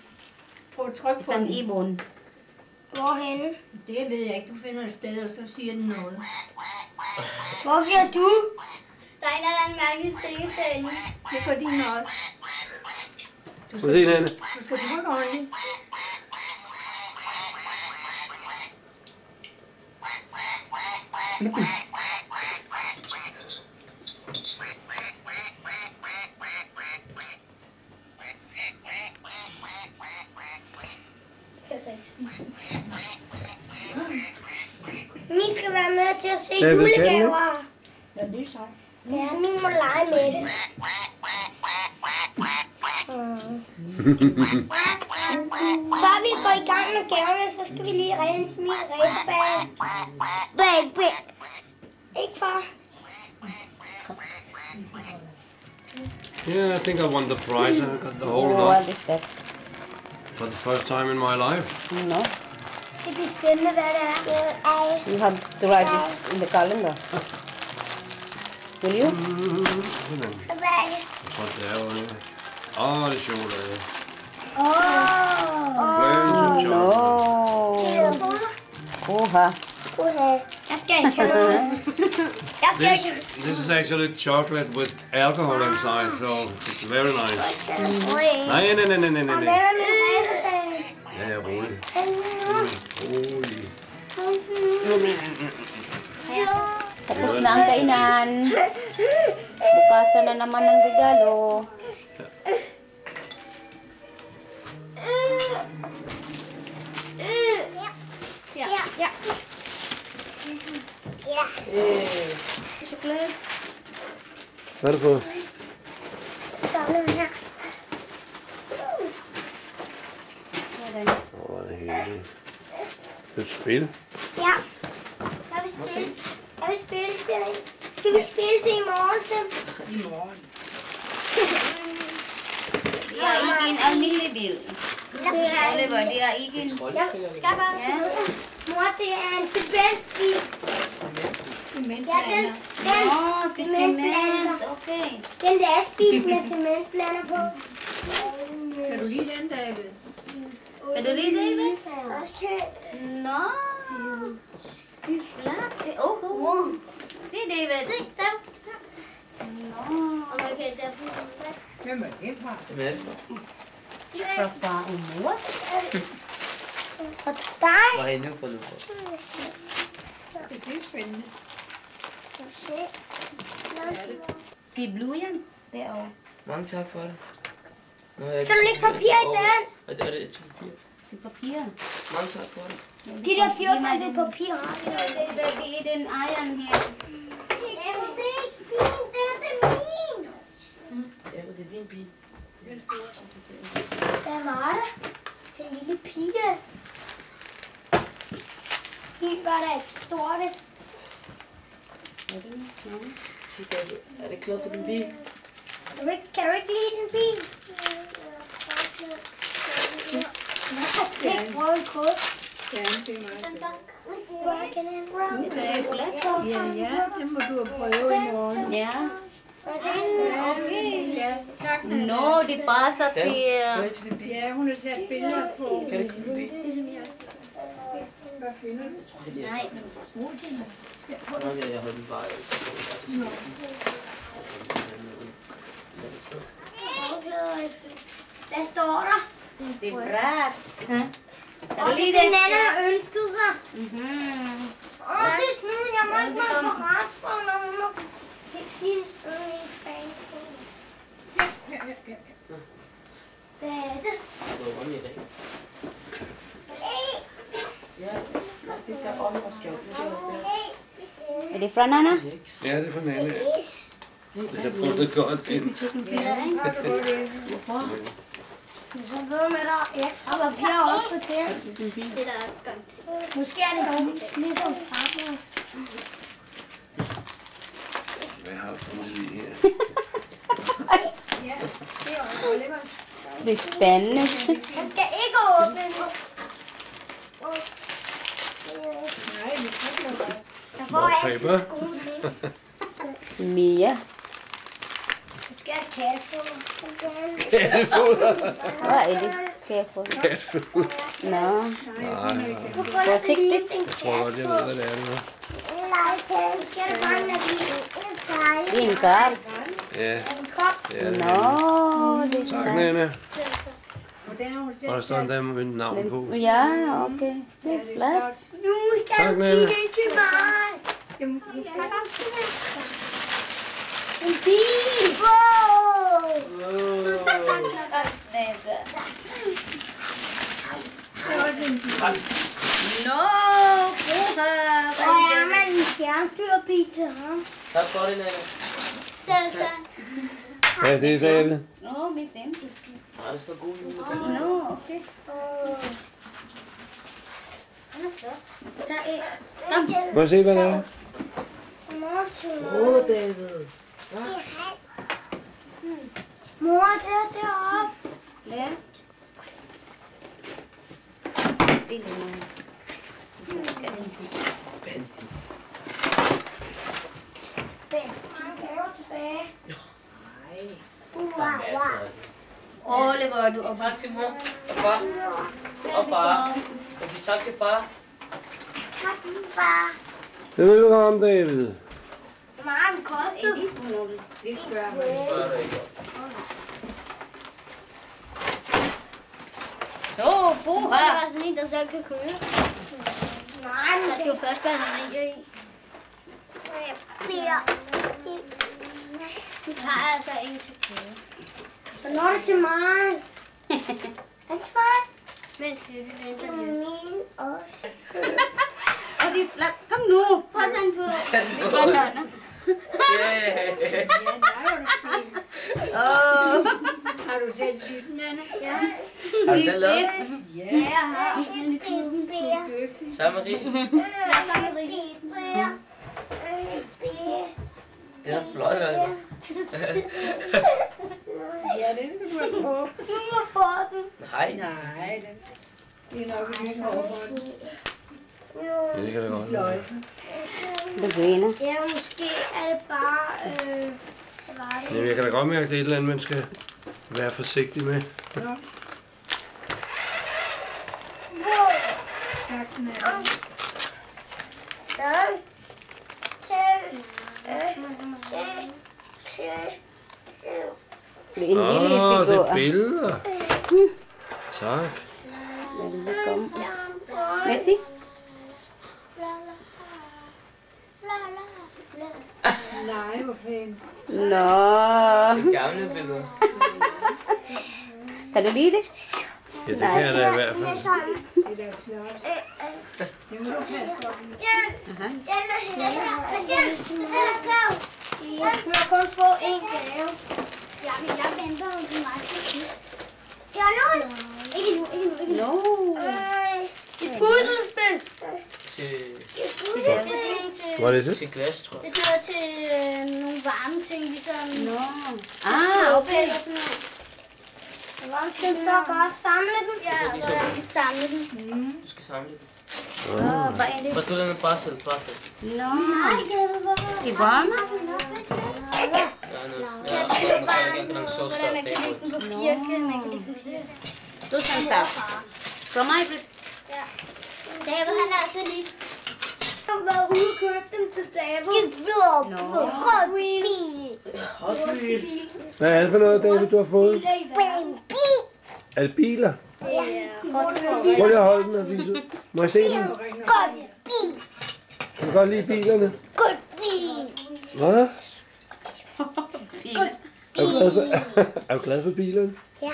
J: Prøv at trykke på
K: isang
J: den.
K: ibon.
E: Hvorhenne?
J: Det ved jeg ikke. Du finder et sted, og så siger den noget.
E: Hvor giver du? Der er en eller anden mærkelig ting i sengen.
J: Det går din også. Du
G: Prøv at se, Nanne.
J: Du skal trykke ordentligt.
E: Min skal være med til at se
J: Hvad vil
E: julegaver.
J: Ja, det er så.
E: Ja, min må lege med det. Før vi går i gang med gaverne, så skal vi lige rense min racerbane. Bag, bag. Ikke far?
G: Yeah, I think I won the prize. I got the whole
K: What
G: lot
K: is that?
G: for the first time in my life.
K: No?
E: Det bliver spændende, hvad det er. Ej.
K: You have to write this in the calendar. Will you?
E: Hvad?
G: What the hell? Åh, det er sjovt. ja.
E: Åh.
G: Friends and chocolate.
K: Uha.
E: Uha. Jeg skal ikke have noget. Jeg skal
G: This,
E: ikke.
G: this is actually chocolate with alcohol inside, so it's very nice. Nej, nej, nej, nej, nej, nej,
E: Og hvad
G: nej.
E: med min racerbane?
G: Ja, ja, rolig. Rolig.
K: Tapos na ang kainan. Bukasan na naman ng regalo.
E: Ja. Ja. Ja. Chokolade.
G: Hvad er det for?
E: Sådan her.
G: Åh, det er helt... Det er et spil.
E: Ja. Jeg vil spille. Jeg vil spille det. Skal vi spille det i morgen, Tim?
J: I morgen.
K: Di aikin ang millibil.
E: Det er
K: Oliver, di aikin.
E: Jeg skal bare
K: Ja.
E: Mor, det er en cementbil. Ja, den, den
K: Nå, til
E: cementblander.
K: cement. Okay.
E: Den lastbil med cementblander på.
J: Kan du lide den, David?
K: Kan du lide, David?
E: Også.
K: No. Di flat. Oh, oh. See, David.
E: Se, der.
K: No.
E: Okay, der
J: Hvem er det fra?
F: Hvem er det for?
K: Fra far og mor.
E: Og dig.
F: Hvad er det for det for?
J: Det er spændende.
K: Til blue yan. Derovre.
F: Mange tak for det. Nå,
E: Skal du lægge papir i den?
F: Er det, er det et papir?
K: Det er papir.
F: Mange tak for det.
E: De der firkantede papir har
K: Det er det er den ejeren her.
E: Det er din, det er min.
F: Ja, men det er din bil.
E: Det? Den lille pige. Helt var der et stort et.
F: Sig, David, er det glad for din bil?
E: Kan du ikke, kan du ikke lide den bil? En kode.
J: Ja, det er meget
E: Det
K: er flat.
J: Ja, ja, den må du prøve i morgen.
K: Ja.
E: Okay.
J: Ja, tak.
K: No, det passer til...
F: bil?
J: Ja, hun har sat billeder på.
F: Kan ikke lide din bil?
J: Hvad finder du?
K: Nej.
F: Nå, jeg holder den bare.
E: Hvad står der?
K: Det er brat.
E: Og det den anden har ønsket sig. Åh, det er snuden. Jeg må ikke være for ret for, når hun må sin yndlingsfan. Hvad er det?
K: Er det fra Nana?
G: Ja, det er fra Nana. Det har brugt godt ind.
E: Hvis hun ved med, der er ekstra papir også på det. Det er der garanteret. Måske er det dog ligesom farmor.
G: Hvad har du i her?
A: Ja, det er også lækkert.
K: Det er spændende.
E: Jeg skal ikke åbne den.
A: Nej, vi kan ikke noget.
E: Jeg får altid
G: Pepper.
E: sko til. Jeg skal have kattefoder.
G: Kattefoder.
K: Hvad er det? Careful.
G: Kattefoder.
K: Nå.
G: Nej, nej.
K: Forsigtigt.
G: Jeg tror godt, jeg ved, hvad det er nu.
E: Det
K: er en kar.
G: Ja,
E: En kop.
G: det er.
K: Nå, det er
G: Tak, Nana. Og der står endda med mit navn på.
K: Ja, okay. Det er flot.
E: Nu skal
G: Tak,
E: du det til mig.
A: Jamen,
E: En bil. Wow.
K: Nå, Rosa.
E: Og er man en skærmstyrpizza, hva'?
F: Tak for det, Nana.
E: Så, så.
G: Hvad er det, David?
K: Nå, min sen.
F: Nej, det står god jul.
K: Nå, okay.
E: Den er flot. Tag en.
G: Må jeg hvad det er?
M: Åh, David.
E: Mor, det er deroppe.
K: Ja. Det er lige
E: Ben, mor tilbage. Wow, wow.
K: Åh, det gør du.
F: Sig tak til mor og far. Og far. Og sig tak til far.
E: Tak, far.
G: Velkommen, David.
E: Hvor meget den kostede?
J: Det spørger
F: Spørger du ikke.
K: Så,
E: Det
K: puha.
E: var sådan en, der selv kan køre. Nej, men der skal jo først batterier i. Bliver... Du tager altså en til køre. Hvornår er det til mig? Det mig? Vent, vi venter lidt. Min også.
K: Og det er flot. Kom nu.
E: Prøv at tage den på.
F: Tag den på. Yeah.
J: Ja, nej, er fint.
K: Åh.
J: Har du set sytten, Anna?
E: Ja.
F: Har du selv lavet?
J: Ja.
E: Ja, jeg har en i klubben.
F: Sammen med Rie.
E: Jeg er sammen med Rie.
F: Den er flot, altså.
J: Ja, det skal du have på.
E: Du må få den.
F: Nej.
J: Nej, det, det er nok et nyt hårbånd.
G: Ja, det kan da godt.
K: Det griner.
E: Ja, måske er det bare... Øh, det?
G: Jamen, jeg kan da godt mærke, at det er et eller andet, man skal være forsigtig med.
J: Det.
E: Øh, til. Til.
K: Det er
G: Åh, det er billeder. Tak.
K: Lad
J: Nej, hvor pænt.
K: Nå.
F: Gamle billeder.
K: Kan du lide det?
G: Ja, det kan jeg da i hvert fald.
J: Det er da flot. Det må du passe på.
E: Jeg skal kun få en gave. Jeg, jeg venter om det mig til sidst. Ja, nu. Ikke nu, ikke nu, ikke nu.
K: No.
E: Et puslespil.
F: Til,
E: Det er sådan.
G: Hvad er det til?
F: til glas, tror
E: Det
F: jeg.
E: er sådan noget til øh, nogle varme ting, ligesom...
K: Nå.
E: Ah,
K: Ah,
E: okay. Eller sådan noget. Varme ting, så godt samle dem. Ja, så jeg kan samle dem.
F: Du skal samle det.
K: Åh, hvad er det?
F: Hvad er den barsel? Barsel.
K: Nå. Varme?
F: Er kan ikke lave sauce
E: Hvordan
F: der
E: man kan lægge den på firke, man kan lægge den på firke.
K: Tusind tak. Fra mig.
E: Ja. David, han er altså lige... Jeg har været ude og købe dem til David.
K: Nå.
E: Rød bil.
F: Hot wheel.
G: Hvad er det for noget, David, du har fået?
E: I verden.
G: Er det biler?
E: Er Wheels.
G: Prøv lige at holde den og vise. Må jeg se den?
E: Godt bil.
G: Kan du godt lide bilerne?
E: Godt bil.
G: Hvad?
K: Biler.
G: Er du glad for, er du glad for bilerne?
E: Ja.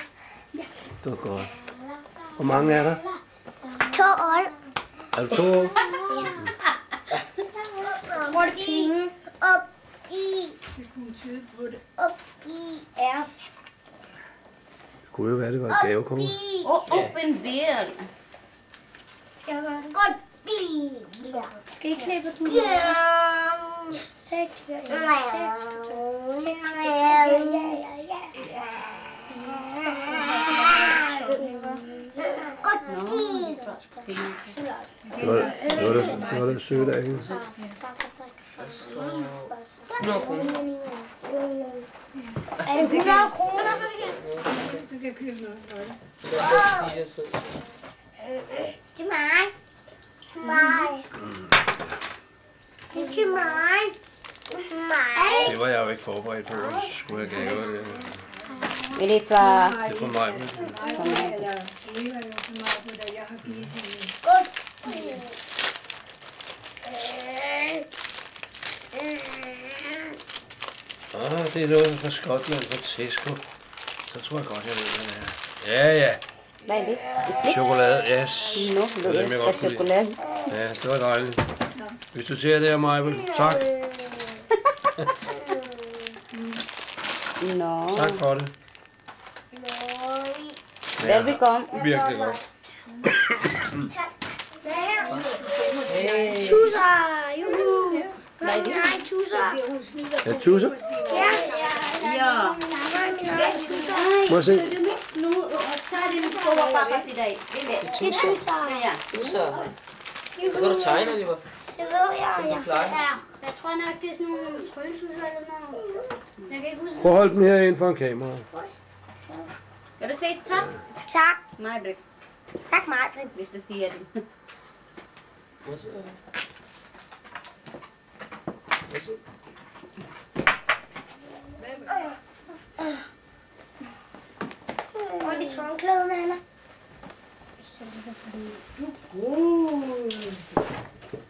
G: Det var godt. Hvor mange er der?
E: To år.
G: Er du to år?
E: Jeg penge. Op i. Op i er.
G: Det kunne jo være, det var et gavekort.
K: Og open bil.
E: Skal jeg gøre det? Godt bil. Skal I klippe den? Ja. Seks. Ja, ja, ja. Godt bil.
G: Det var, det sødt af hende.
J: Demais.
F: Ik Demais. Mãe. Det
G: Ik jeg Ik ikke forberedt på, at du skulle have gaver. Øh. Det.
K: Er det fra...
G: Det er fra mig.
J: Fra mig.
E: Godt. Øh, øh,
G: Ah, det er noget fra Skotland, fra Tesco. Så tror jeg godt, jeg ved, hvad det er. Ja, ja.
K: Hvad er det? Slik?
G: Chokolade, yes.
K: Nå,
G: Det er jeg lide.
K: chokolade.
G: Ja, det var dejligt. Hvis du ser det her, Maja, tak.
K: Nå.
G: Tak for det.
K: Velbekomme.
G: Virkelig godt.
E: Tusser. Juhu. Nej, tusser.
G: Ja, tusser.
E: Ja.
K: Ja.
G: Må jeg se?
K: Nu tager det lidt på pappa til dig. Det er det.
E: Tusser.
K: Ja.
F: Tusser. Så kan du tegne, Oliver.
E: Det ved jeg. Ja. Jeg tror nok, det er sådan nogle trylletusser eller noget. Jeg kan ikke huske.
G: Prøv at holde den her ind for en kamera.
K: Kan du sige tak?
E: Tak.
K: Nej, Brik.
E: Tak, Margrethe.
K: Hvis du siger det.
F: Jeg se? Se?
E: Hvor er dit håndklæde, Nana?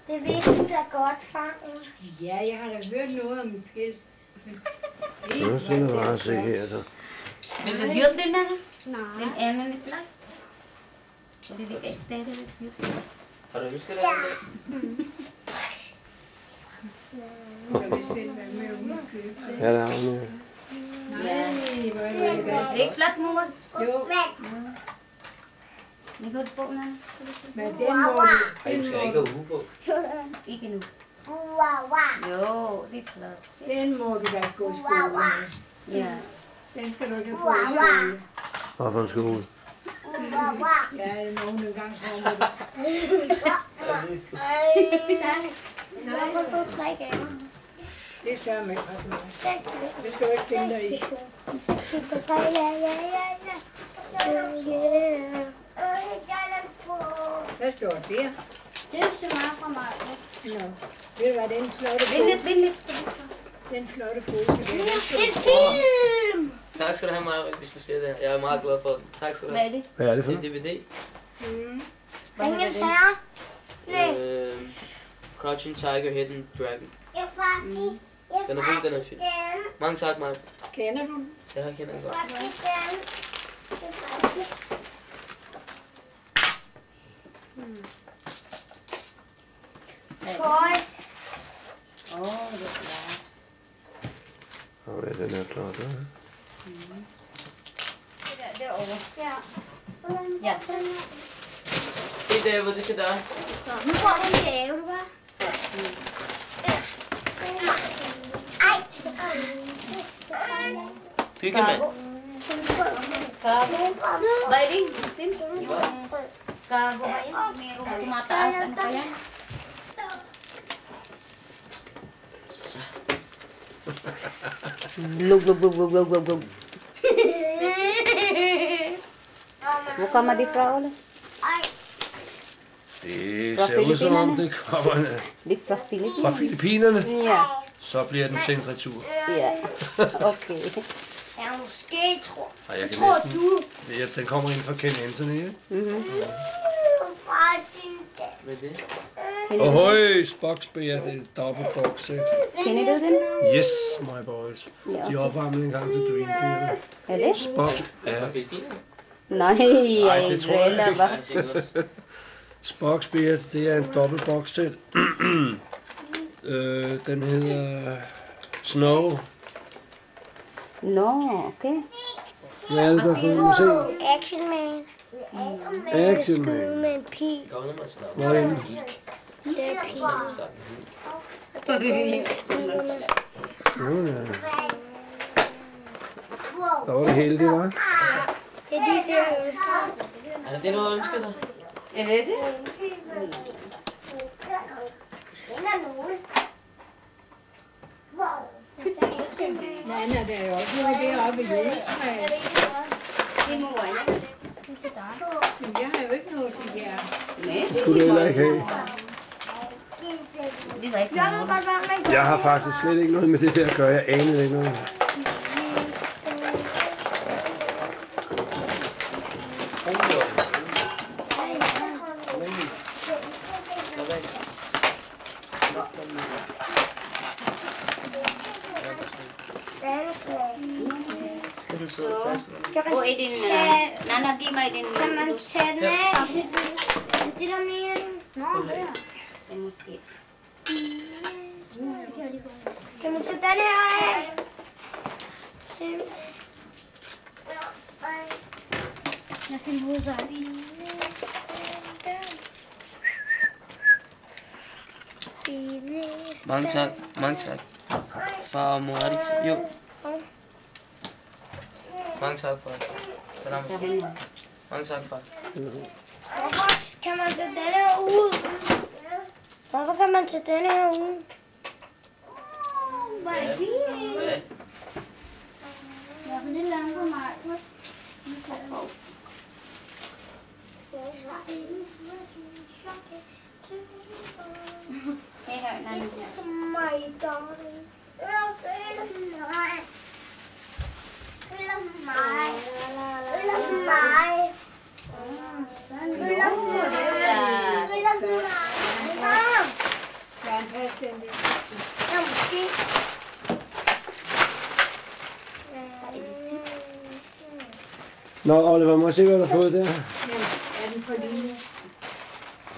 E: Det vidste du da godt, far.
J: Ja, jeg har da hørt noget om en pels.
G: Det er rart at se her, så.
K: Vil du hjælpe den, Nana?
E: Nej.
K: Den er med slags. Og det ligger stadigvæk hjælpe.
F: Har du dig det?
J: Hun kan.
G: Ja, der er hun.
J: Nej, er det
K: Det er ikke flot, mor.
J: Jo.
K: Det går på, Nana.
J: Men den må
F: Ej, du skal ikke have uge på.
K: Ikke nu. Jo, det er flot.
J: Den må du da gå i skole med.
K: Ja.
J: Den skal du ikke få i skole.
G: Hvad for en skole?
J: Ja, det må hun engang komme med det.
E: Nu har du fået tre gaver.
J: Det er sørme ikke ret meget. Det skal du ikke finde dig i.
E: Ja, ja, ja, ja.
J: Hvad står der?
E: Det er så meget fra mig.
J: Nå, ved du hvad, den flotte
K: Vent lidt, vent lidt.
J: Den flotte pose,
E: Det er en film!
F: Tak skal du have, Maja, hvis du ser det her. Jeg er meget glad for den. Tak skal du have.
K: Hvad er det?
G: Hvad er det for
F: Det er
G: noget?
F: DVD.
E: Mm.
K: Hvad
E: herre. Nej.
F: Øh, Crouching Tiger, Hidden Dragon.
E: Jeg får de.
F: Den er god, den er fin. Mange tak, Maja.
J: Kender du den?
F: Jeg godt.
E: Jeg får den. Får den. Tøj.
K: Åh, det er flot.
G: Åh, ja, den er flot. Ja.
K: Det der, derovre.
E: Ja.
K: Ja.
F: Det er David, det er til dig.
E: Så nu får du en gave, du var. Ej.
K: Cargo. Hvad er det? Sims? Jo. Cargo ba yan? Merong tumataas. Ano pa yan? Lug, lug, lug, lug, lug, lug, lug. Kommer det fra, Ole?
E: Ej.
G: Det
K: Fra
G: ser ud som om, det kommer
K: er fra Filippinerne.
G: fra Filippinerne.
K: Ja.
G: Så bliver den sendt retur.
K: Ja. Okay.
E: Ja, måske tror.
G: Ej, jeg kan
E: tror
G: næsten-
E: du.
G: Det er, den kommer ind fra Ken Anthony, ikke?
K: Mhm.
F: Hvad er det?
G: Ohøj, Spox Bear, det er et dobbelt box set.
K: Kender du den?
G: Yes, my boys.
K: Ja.
G: De opvarmede en gang til Dream Theater.
K: Er det?
G: Spox, ja.
K: Nej,
G: Nej,
K: jeg
G: det tror jeg ikke. Spox Bear, det er en dobbelt box set. øh, den hedder Snow.
K: Nå, okay.
G: Hvad er det, der får den at se?
E: Action Man.
G: Action Man.
E: Skyde med en pil.
G: Hvor er den?
E: Det er pil.
G: Nå, ja. Der var det heldige, hva'?
E: Det er det, jeg ønsker.
F: Er det det, du ønsker dig?
K: Er det det?
E: Den er. Wow.
J: Nana, der er jo også noget deroppe i juletræet.
K: Det må jeg.
J: Men jeg har jo ikke noget til jer.
K: Nej.
G: Det skulle du heller ikke have.
E: Jeg ved godt, hvad man gør.
G: Jeg har faktisk slet ikke noget med det der at gøre. Jeg anede ikke noget.
K: Hvor er din... Uh, Nana, giv mig din...
E: Kan man tage den af? Det der mener Nå, her.
K: Så måske...
E: Kan man tage den her af? Se. Jeg skal bruge sig.
F: Mange tak. Mange tak. Far og mor, er det ikke? Jo. Mange tak, far. Salam. Mange tak, far.
E: Hvorfor kan man tage den her ud? Hvorfor kan man tage den her ud? Hvad er det?
F: Ja.
E: Ja, for det lander for mig. Pas på.
K: Hey, her, Nana.
E: It's my darling.
G: Nå, Oliver, må jeg se, hvad du har fået der?
J: Men er den for lille?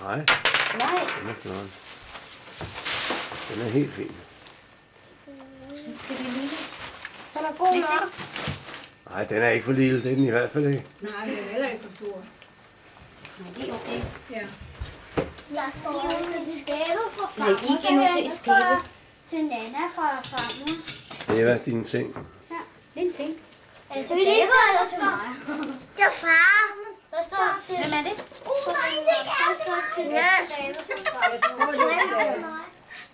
G: Nej,
K: Nej.
G: den er flot. Den er helt fin.
K: Skal vi lige?
E: Den er god nok.
G: Nej, den er ikke for lille. Det er den i hvert fald ikke.
J: Nej, den er heller ikke for stor.
K: Nej, det er okay.
J: Ja.
E: Jeg ud i skabet fra
K: Nej,
E: farmor.
K: ikke nu til skabet.
E: Til Nana fra farmor.
G: Det er din ting.
K: Det er en seng.
E: Så vi lige få eller til mig? Det er far. Der står til...
K: Hvem er det?
E: Uh, der er en ting, der står til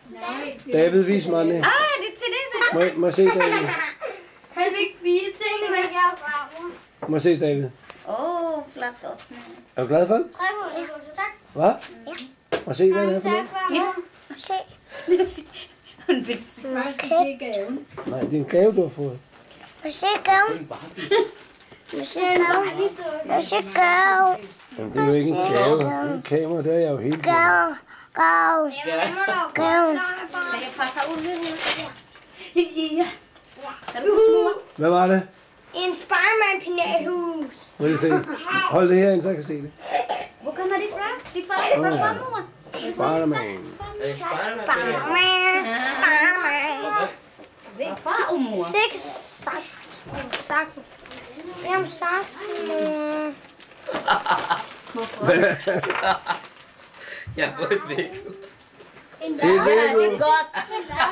J: Nej,
G: David, vis mig det.
K: Ah, det er til det.
G: Må må jeg se David?
E: Han fik fire ting, men jeg er farmor.
G: Må se David?
K: Åh, oh, flot også.
G: Er du glad for den?
E: Træk ud. Tak.
G: Hvad?
E: Ja.
G: Må se, hvad det er for noget?
E: farmor. Se.
K: Hun vil se.
J: Først skal se gaven.
G: Nej, det er en gave, du har fået.
E: Må se gaven. Må se gaven. Må se gaven.
G: Jamen, det er jo ikke en gave. Det er en kamera, det er jeg jo hele tiden.
E: Gaven. Gaven. Gaven.
K: Kan jeg pakke ud lidt her? Ja. Kan du små?
G: Hvad var det?
E: En Spiderman-pinathus.
G: Må jeg se? Hold det her, så jeg kan se det.
K: Hvor kommer det fra? Det er fra fra.
G: Spiderman.
F: Er det Spiderman?
E: Spiderman. Spiderman.
K: Det er og mor.
E: Seks sagt. Sagt. Jamen sagt. Mm.
F: Jeg har fået et væk.
E: En
G: Det er
K: Ja, det er godt.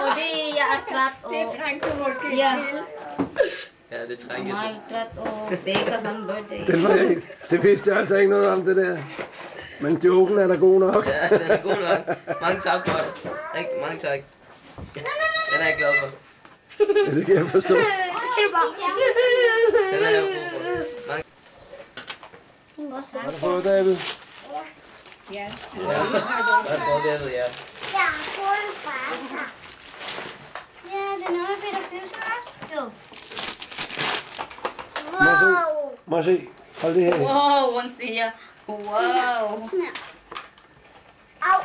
K: Fordi jeg er træt og...
J: Det trængte du måske
K: Ja.
J: til.
F: Ja, det trænger jeg
K: Meget træt og baker ham birthday.
G: Det, var ikke, det vidste jeg altså ikke noget om, det der. Men joken er da god nok.
F: Ja, den er god nok. Mange tak for det. Ikke? Mange tak. Den er jeg glad for.
G: Ja, det kan jeg forstå.
F: Den er jeg brug for. Mange
G: har du fået, David?
J: Ja.
F: Ja,
E: har fået en farsa. Ja, det er noget med Peter Plys, ikke? Jo.
G: Må jeg se. Hold det her.
K: Wow, hun siger. Wow.
E: Au.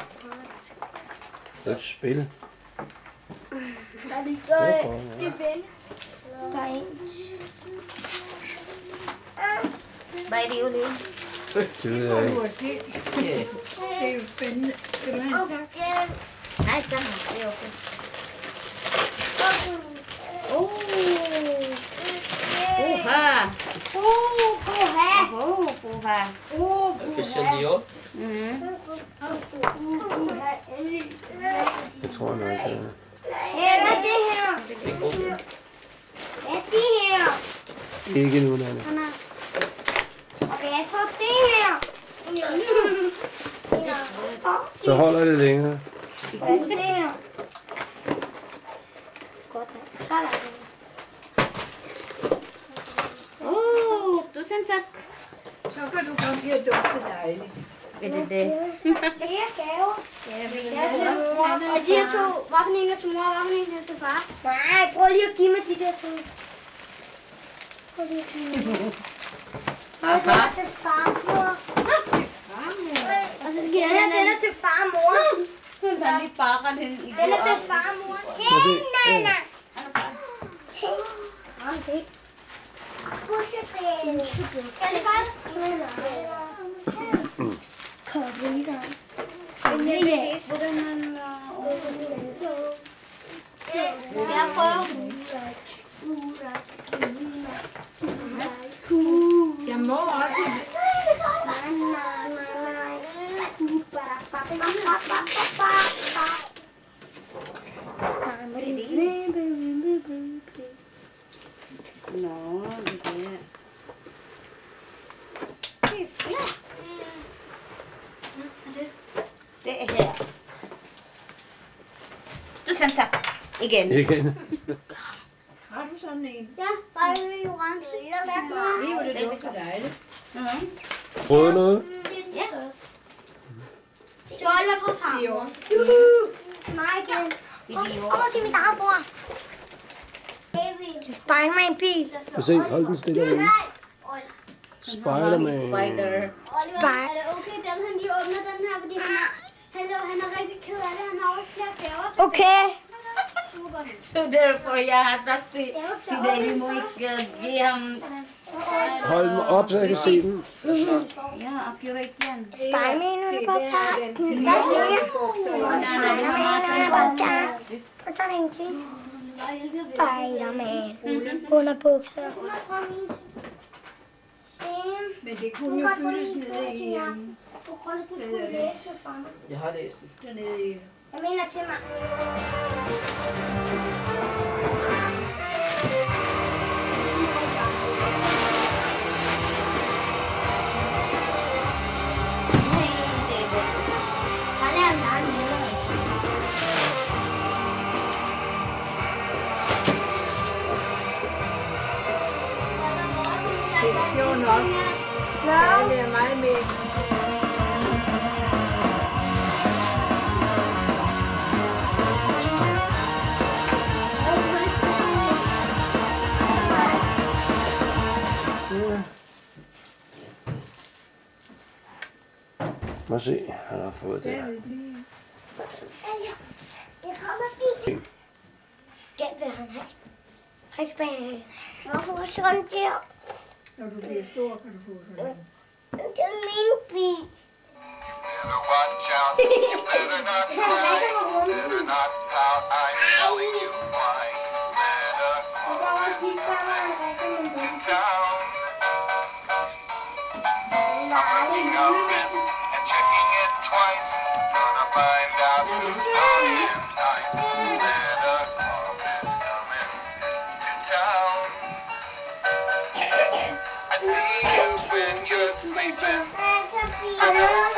G: Det er et spil.
E: Der er lige gået. Det er det
G: ved jeg ikke.
J: Har. Det er jo spændende. Skal du have saks?
E: Nej, så det er okay. Uh, puha.
K: Uh, puha.
E: Uh,
F: Christian Dior.
K: Mhm.
G: Det tror jeg nok.
E: Hey, hvad er det her? Hvad er det her?
G: Ikke nu,
E: Er... Okay, så det her.
G: Så holder det længere.
E: Hvad er det her? Godt, så er der det.
K: Uh, tusind tak.
J: Så kan du komme til at dufte dejligt.
K: Er det det?
E: Det er gaver. Det er til mor. Og de her to, hvad for en er til mor, og hvad for en er til far? Nej, prøv lige at give mig de der to. Prøv lige at give mig. Og den er til far, mor. Og så skal jeg den er til far, mor.
K: Der er lige bare den i
E: Den er til far, mor. Se, Nana. Okay. Pussefælde. Skal det godt? Corrida.
K: Hvordan man...
E: Skal jeg prøve?
J: Jeg må også.
K: Nå, det er det.
E: Det er flot.
K: Det er
J: Har du sådan en?
E: Ja, bare i orange.
J: Det var det dufter dejligt.
G: Prøv noget.
E: Ja. Jolle fra far.
J: Dior.
E: Juhu. Mig igen. Kom til mit spejler mig en bil.
G: Og se, hold den stille. Spider-Man.
K: Spider.
E: Oliver, er det okay, dem han lige åbner den her, fordi han er, han, er, han er rigtig ked af det. Han har også flere gaver. Okay.
K: Så derfor jeg har sagt til, til dig, I må ikke uh, give ham...
G: Hold den op, så jeg kan se den.
K: Ja, akkurat yan.
E: Spiderman er på tak. Så siger jeg. Spiderman er på tak. Og så er der en til. Spiderman. Under bukser.
J: Men det kunne jo byttes nede i...
E: For mig.
F: Jeg har læst den.
J: dernede i...
E: Jeg mener til mig.
J: Det er sjovt
G: Må se, han har fået det.
E: Jeg kommer forbi. Den vil han have. Rigtig Hvorfor sådan der?
J: Når du bliver stor, kan du få sådan en.
E: Det er min bil.
L: Watch out, you sleeping.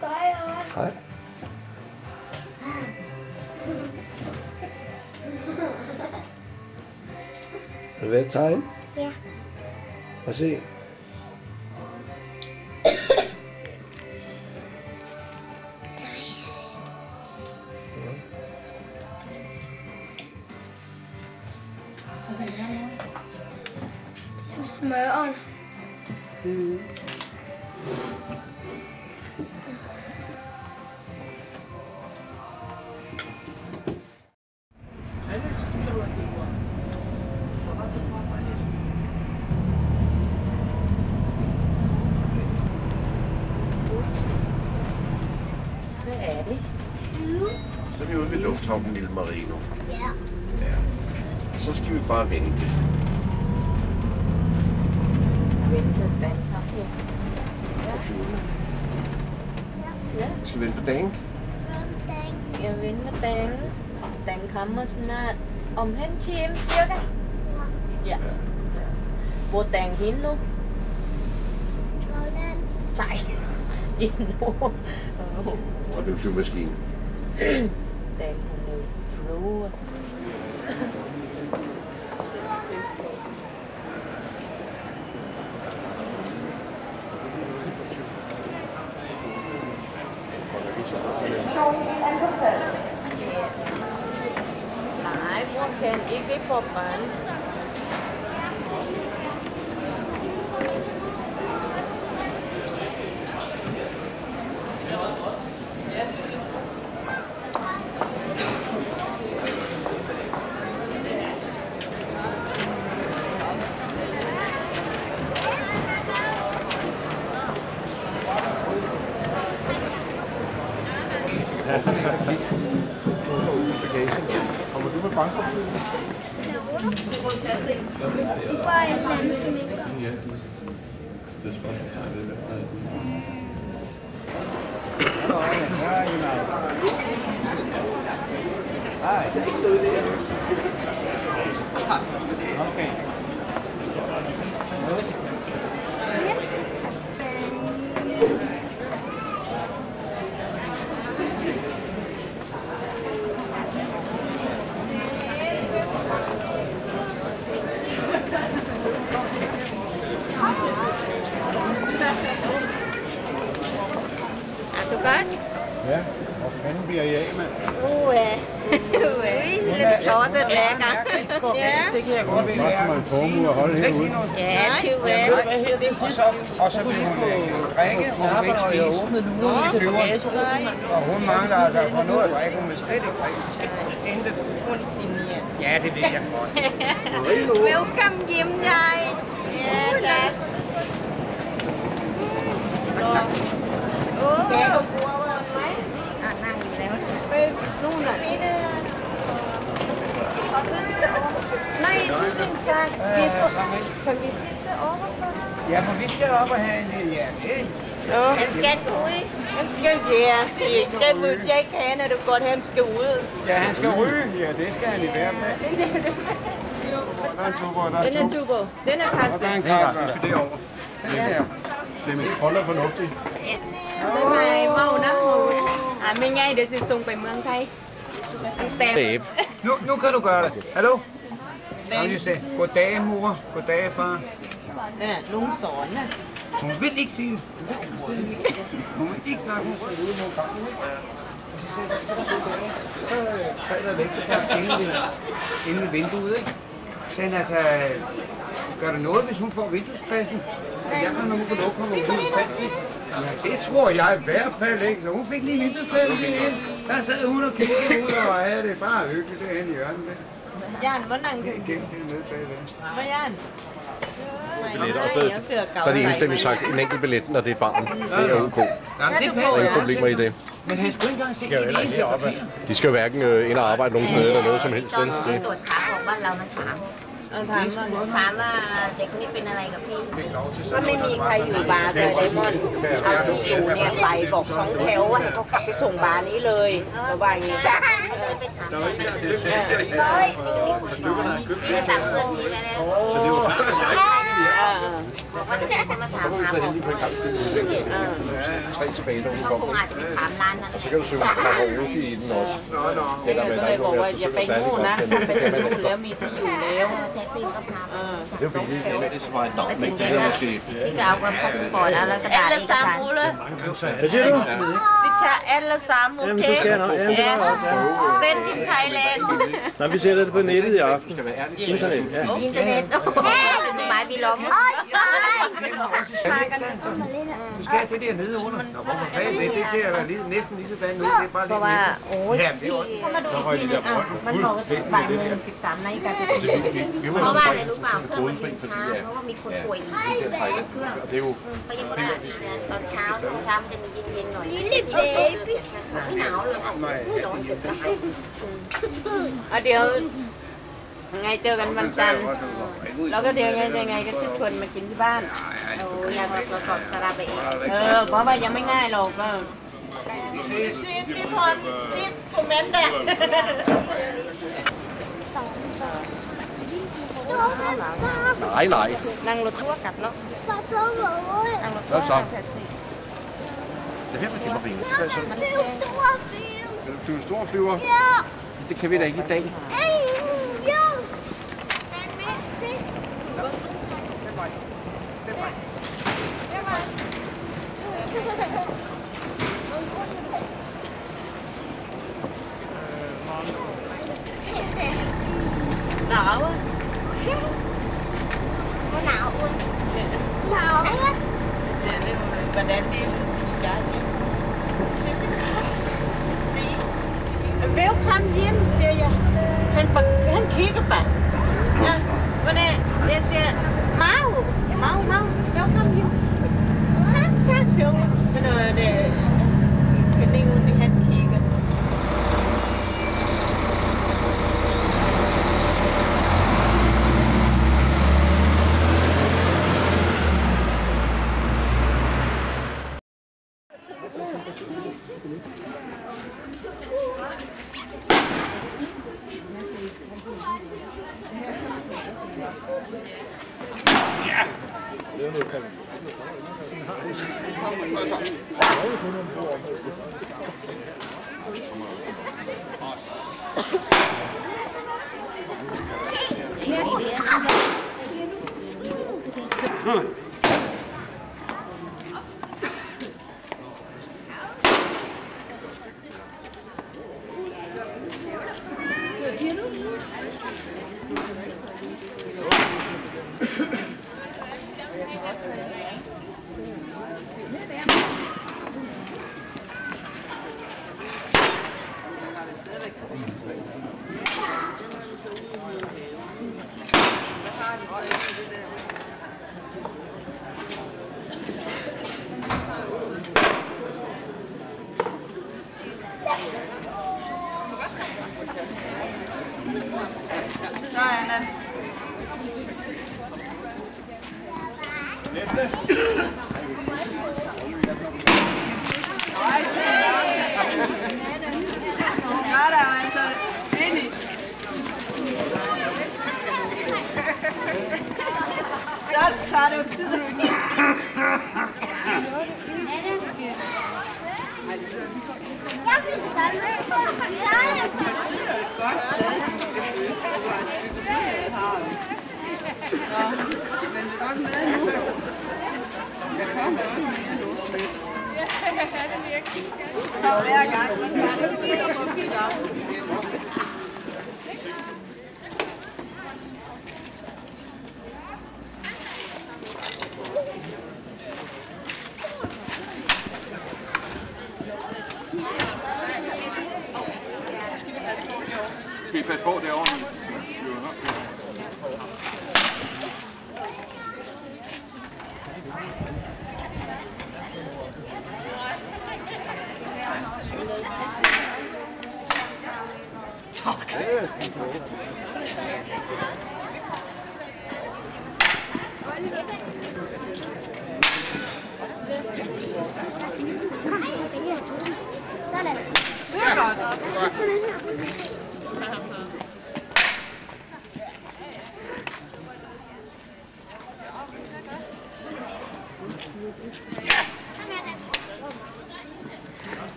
E: Gør jeg også.
G: Hej. Er du ved at tegne?
E: Ja.
G: Og se.
N: Snart om en time cirka. Ja. Hvor er Dan henne nu? Nej. Endnu.
O: Og det er en flyvemaskine.
N: Dan hun er flyver. Nej, mor kan ikke få børn.
O: Kommer du med bankopflyvning?
E: Bare en eller anden, som ikke gør.
O: Ja, det er spørgsmålet.
M: Okay.
N: Er du godt?
M: Ja, hvor fanden bliver jeg af, mand?
N: Uh, Ui, lidt tosset rækker. Ja.
M: Det kan jeg godt vælge. Så man formue at holde herude.
N: Ja, tyve.
M: Og så, og så vil hun øh, drikke, og hun vil ikke spise. Flyver. Og hun mangler altså at få noget at drikke. Hun vil slet ikke drikke. Intet.
N: Hun er senil.
M: Ja, det ved jeg godt.
N: Velkommen hjem, jeg. Ja, tak. Åh. Ja, du bruger mig. Nej, nej, laver det. Nogen er Nej, det sang. Vi så... Kan vi over for
M: Ja, for vi skal op og have en lille ja. det-
N: Han skal ud. Han skal, ja. Det vil jeg ikke have, når du godt han skal ud.
M: Ja, han skal ryge. Ja, det skal han i hvert fald. Der er en tubo, der er
N: Den er
M: tubo.
N: Den er
M: Og der er en
N: Kasper.
M: kaffe. Det er over. Den der. Flemming, hold dig fornuftigt.
N: ทำ À, mình ngay để chị xuống về mương thay.
M: Tệp. Nu nu kan du göra det. Hello. Kan du se? God dag mor. God dag far.
N: Nè, lung sổn nè.
M: Hun vil ikke sige. Hun vil ikke snakke om rød. Hvis jeg siger, der skal du sidde derovre, så falder væk inden ved. Han altså, gør det noget, hvis hun får vinduespladsen? Jeg har nogen på lov kommer ud i stand, Ja, det tror jeg i hvert fald ikke. Så hun fik lige vinduespladsen lige ind. Der sad hun og kiggede ud og havde det bare hyggeligt derhen i hjørnet. Der.
N: Jan, hvordan
M: Det er gemt dernede bagved.
N: Hvad Jan?
O: Billetter, og der, der er det enstemmigt sagt en enkelt billet, når det er barn. Det er ok.
M: Jamen, det
O: er
M: passer.
O: ingen problemer i det.
M: Men han skulle ikke engang se
O: Skal jo
M: et
O: heller
M: eneste papir.
O: De skal jo hverken øh, ind og arbejde nogen steder eller noget som helst. Det,
P: ตรวจขาของบ้านเรามันถาม
N: ถามว่า
P: ถามว่าเด็กคนนี้เป็นอะไรกับพี่
N: ก็ไม่มีใครอยู่บาร์เลยไดมอนด์เอาลูกอยู่เนี่ยไปบอกสองแถวว่าให้เขากลับไปส่งบาร์นี้เลยเขาว่าอย่างนี้
P: เดินไปถามเฮ้ยจะสั่งเพื่อนพี่ไปแล้ว บอกว่าจะมีคนมาถามหา
O: så
P: บอก
O: heldig på en gang. Tre tilbage, når hun
P: เขาคง
O: kommer.
P: อาจจะไปถามร้านนั้น
O: Så kan du synge karaoke i den også. Selvom
N: ก็
O: der
N: เล
O: er
N: ย
O: ikke
N: บอก
O: nogen
N: ว่า
O: af
N: อย่า
O: os,
N: ไป
O: der
N: งู
O: er
N: นะ
O: særlig
N: ไป
O: godt.
N: ถึงนู่นแล้วมีที่อยู่แล้ว
P: แท็กซี่ก็พา
O: Det er jo fordi, det er så meget navn, men det er måske...
P: พี่ก็เอากับพาสปอร์ตแล้วแล้วกระดาษ
N: Alle
P: เอกสาร
N: sammen, Ole.
O: Hvad siger du?
N: Vi tager alle sammen,
G: Jamen,
N: okay?
G: du skal nok. Jamen, det
N: Ja.
G: var også, ja.
N: Send til Thailand.
G: Nej, vi sætter det på nettet i aften. Internet, ja.
P: Internet. Det er mig, vi lommer. Det.
M: Du skal have det der nede under. Nå, hvorfor fanden det? Det ser der lige, næsten lige sådan ud. Det er bare lidt
P: mere.
M: Ja, men det er også. Så røg det der brønd
N: fuldstændig det der. Det er
O: vi,
P: vi
O: må så
P: faktisk sådan
O: kodefri, fordi
P: ja, ja, den trækker. Og
O: det er jo... Lille baby. Og det er jo
P: ไม่ได้ดีนะตอนเช้าตอนเช้ามันจะมีเย็นๆหน่อยลิลลี่เบบี้ไม่หนาวเลยออกไม่ร้อนจะตาย
N: อ่ะเดี๋ยวไงเจอกันวันจันทร์แล้วก็เดี๋ยวไงยังไงก็จะชวนมากินที่บ้าน
P: โอ้ยากประกอบสาราไปเอง
N: เออเพราะว่ายังไม่ง่ายหรอกก็ซีพี่พรซีคอมเมนต์อ่ะ
O: Nej, nej.
N: นั่งรถทั่วร์กลับแล้ว นั่งรถทั่ว
O: Hvad
N: ร์
O: så?
N: แท็กซี่
O: Det er her, man kan marine. Hvad så?
P: มันเท่
O: Skal du flyve en stor flyver? Det kan vi da ikke i dag.
N: Đỏ quá
E: Nó nào luôn Não quá
N: Sẽ lên và đến đi Cá Welcome hjem, siger jeg. Han, ba- han kigger bare. Ja, hvordan? Jeg siger, Mau, Mau, Mau, welcome hjem. Tak, tak, hun. Men
B: Så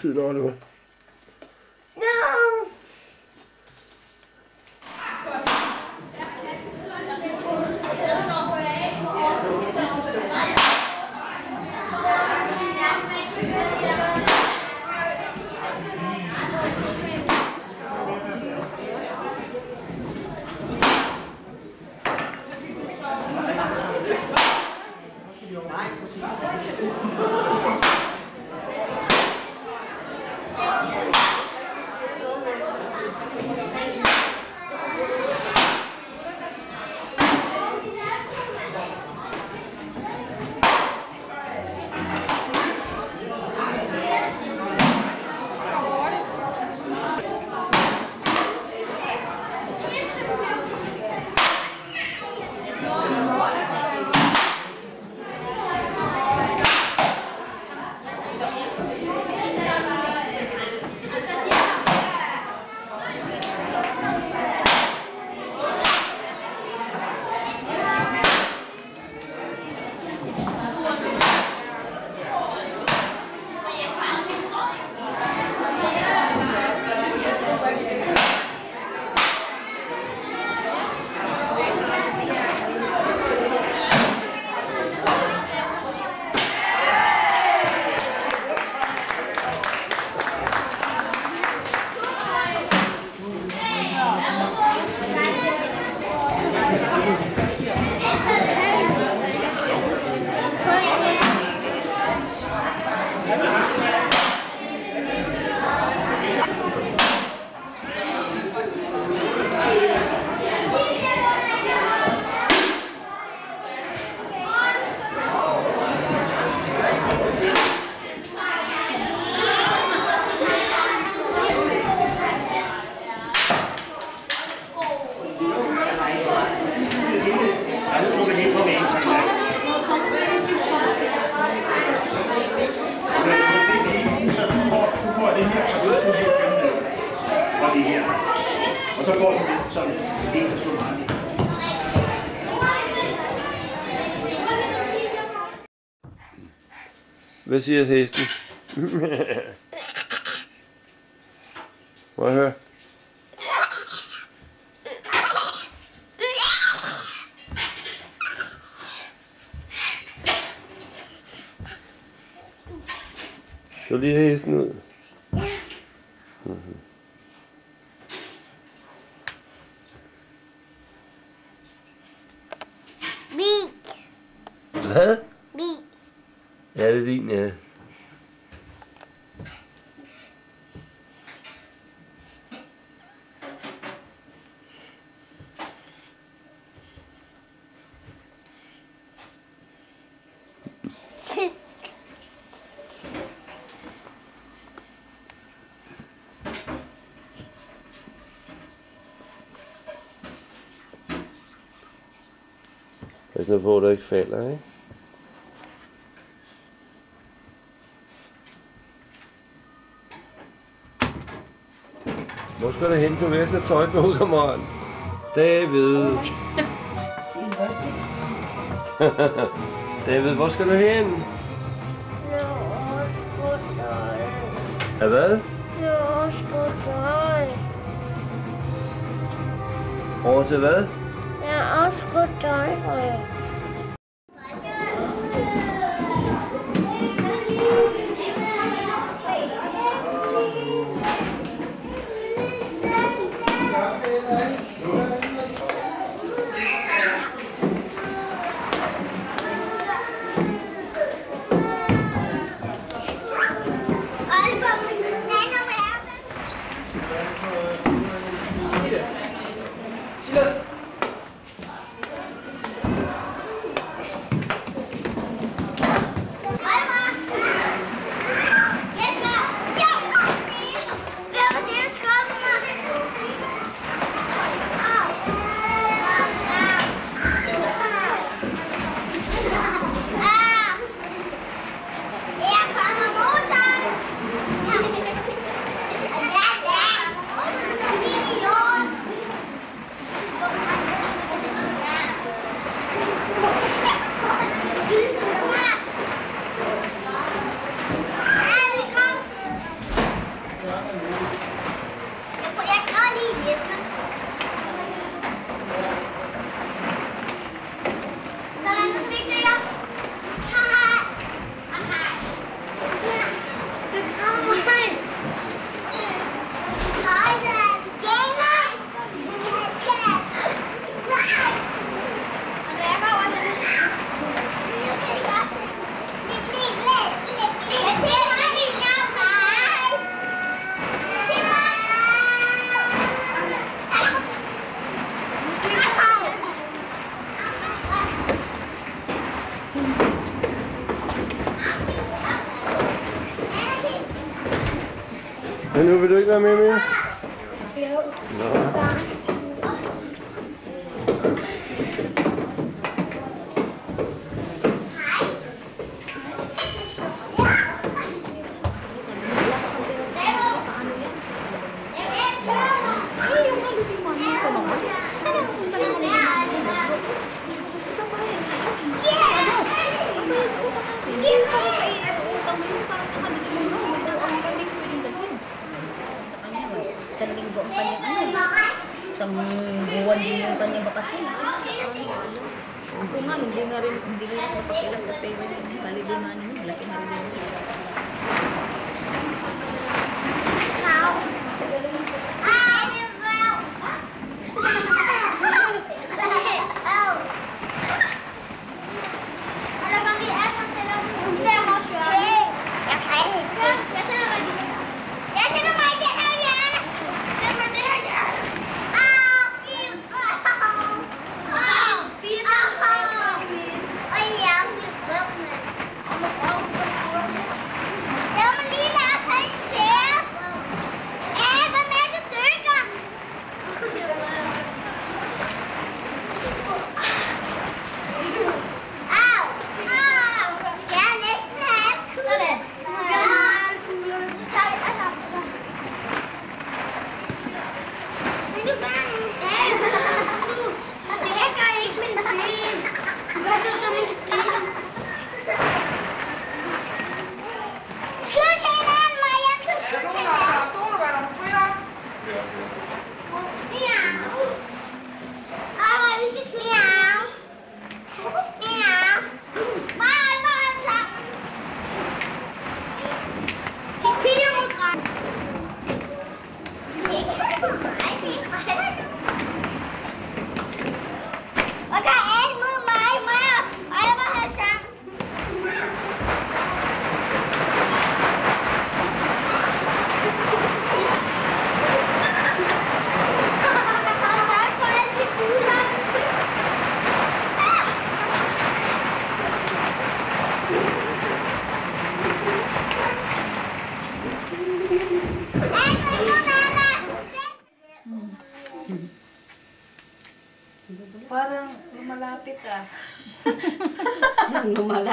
C: taler jo hele tiden, Oliver. Siger hesten?
G: der, hvor at ikke falder, ikke? Hvor skal du hen? Du er at tage tøj på, kammeren. David. David, hvor skal du hen? Ja, hvad? Over til hvad?
Q: Jeg har også godt
R: tøj for.
E: Nur
G: wieder über
E: mir.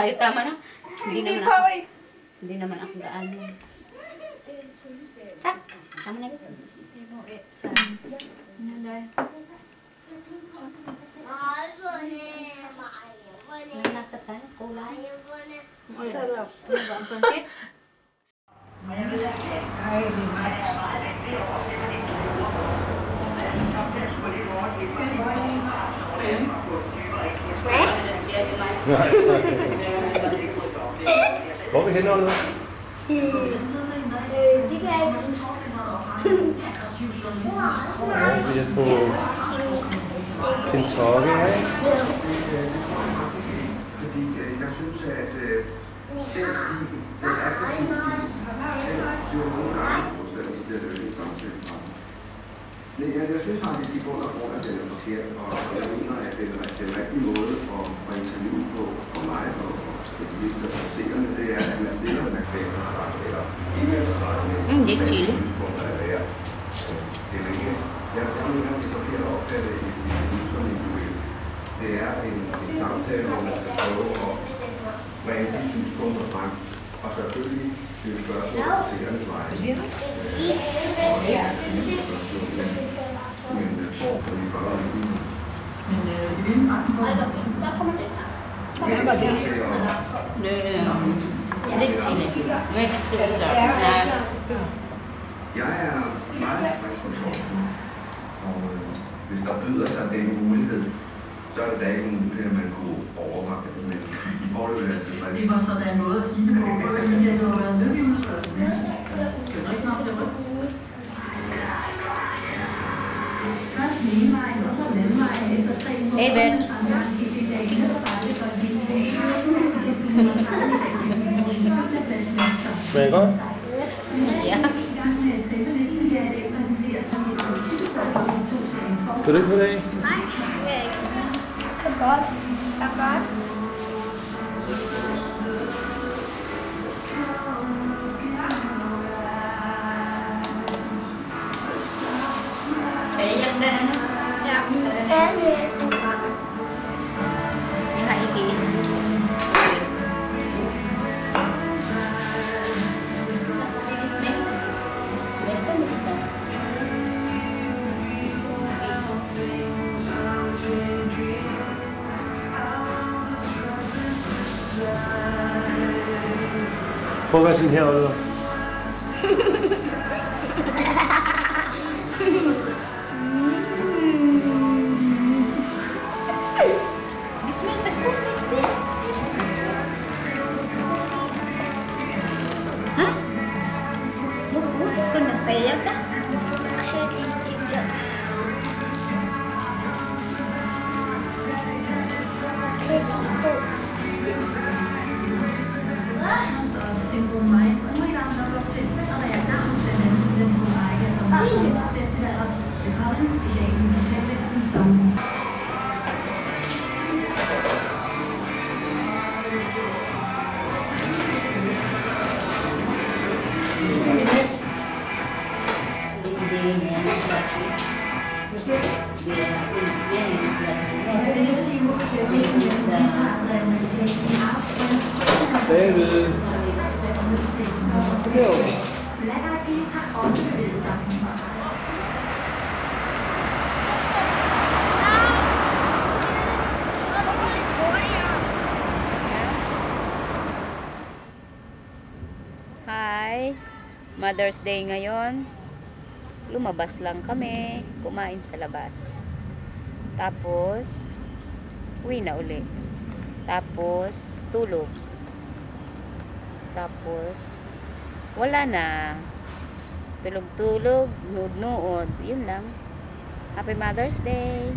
E: radio está, mano. 我今天
K: 要 Mother's Day ngayon, lumabas lang kami, kumain sa labas. Tapos, uwi na uli. Tapos, tulog. Tapos, wala na. Tulog-tulog, nuod-nuod. Yun lang. Happy Mother's Day!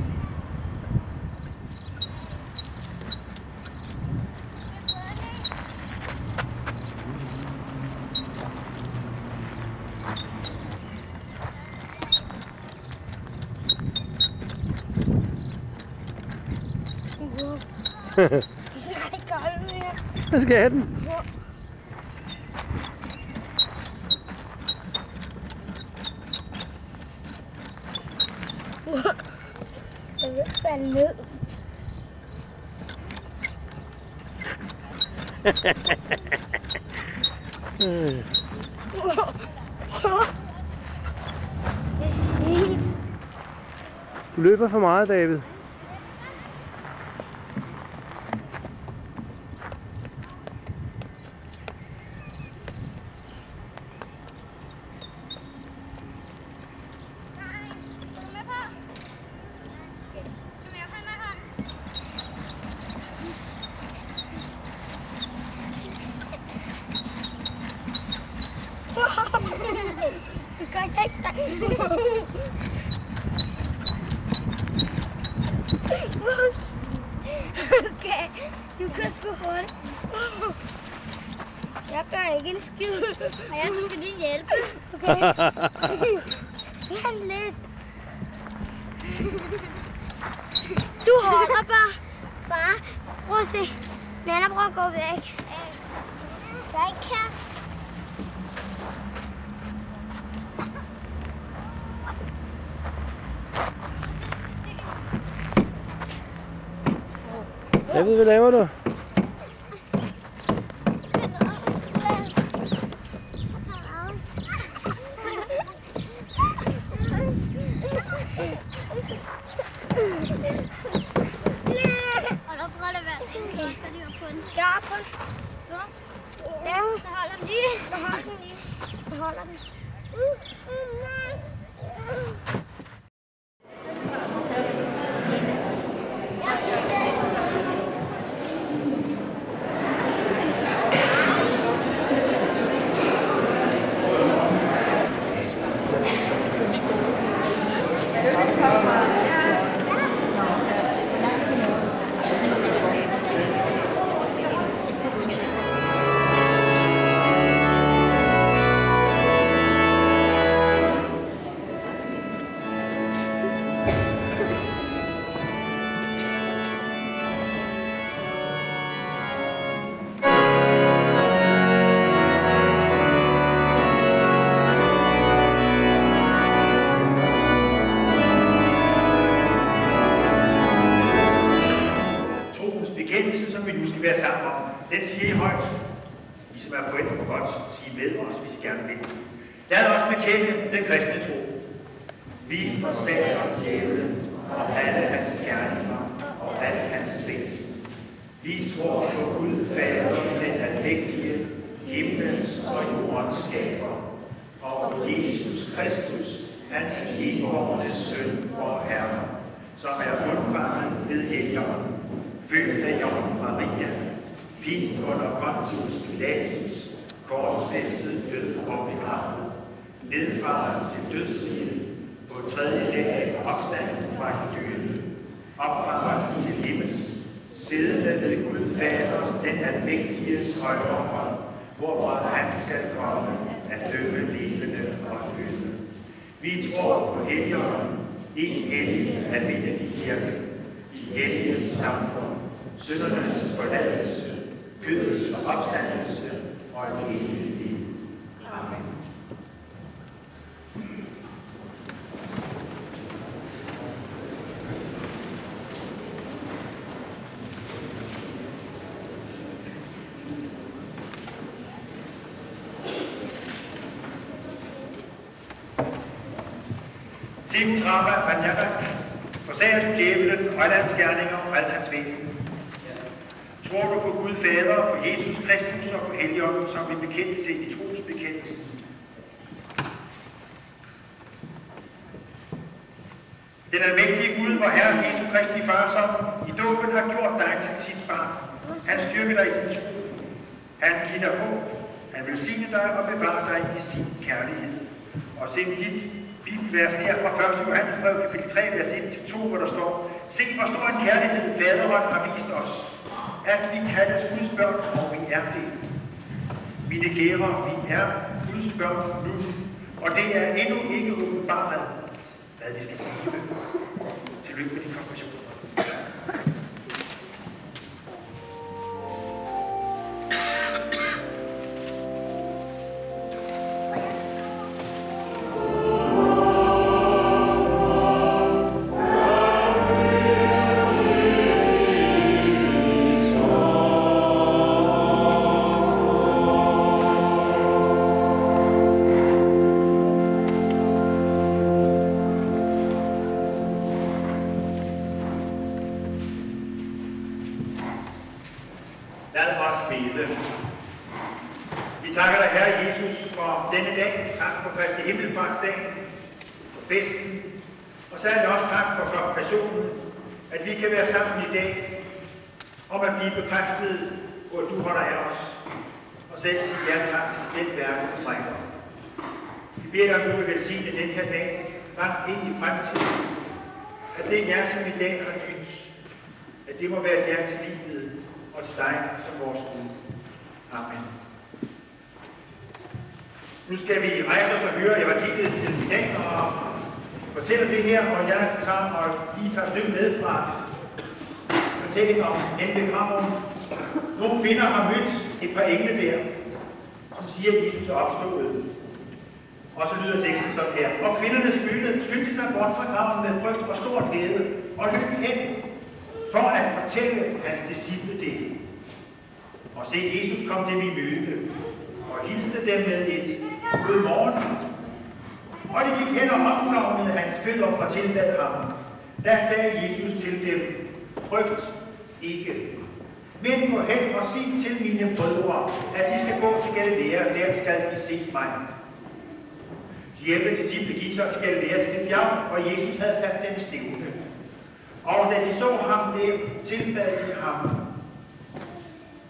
G: Nej, gør det mere. Jeg skal have den. Ja.
S: Jeg vil falde ned.
E: det er Du løber for meget, David. David, hvad
C: almægtiges højre hånd, hvorfra han skal komme at dømme levende og døde. Vi tror på Helligånden, en hellig almindelig kirke, i helliges samfund, syndernes forladelse, kødets opstandelse og en evig liv. Amen. Sim Traba Banyaka, forsager du djævelen alle hans gerninger og alt hans væsen. Tror du på Gud Fader, på Jesus Kristus og på Helligånden, som vi bekendte det i trosbekendelsen? Den almægtige Gud, vor Herres Jesu Kristi Far, som i dåben har gjort dig til sit barn. Han styrker dig i din tro. Han giver dig håb. Han vil sige dig og bevare dig i sin kærlighed. Og send dit bibelvers der fra 1. Johannes brev, kapitel 3, vers 1-2, hvor der står, Se, hvor stor en kærlighed faderen har vist os, at vi kaldes Guds børn, og vi er det. Mine kære, vi er Guds børn nu, og det er endnu ikke åbenbart, hvad vi skal blive. Tillykke med din kom. Fortæller det her, og jeg tager og lige tager et stykke med fra fortællingen om den begraven. Nogle kvinder har mødt et par engle der, som siger, at Jesus er opstået. Og så lyder teksten sådan her. Og kvinderne skyndte, skyndte sig bort fra graven med frygt og stor glæde og løb hen for at fortælle hans disciple det. Og se, Jesus kom dem i møde og hilste dem med et godmorgen. Og de gik hen og omfavnede hans fødder og tilbad ham. Der sagde Jesus til dem, frygt ikke. Men gå hen og sig til mine brødre, at de skal gå til Galilea, der skal de se mig. De 11 disciple gik så til Galilea til det bjerg, hvor Jesus havde sat dem stævne. Og da de så ham der, tilbad de ham.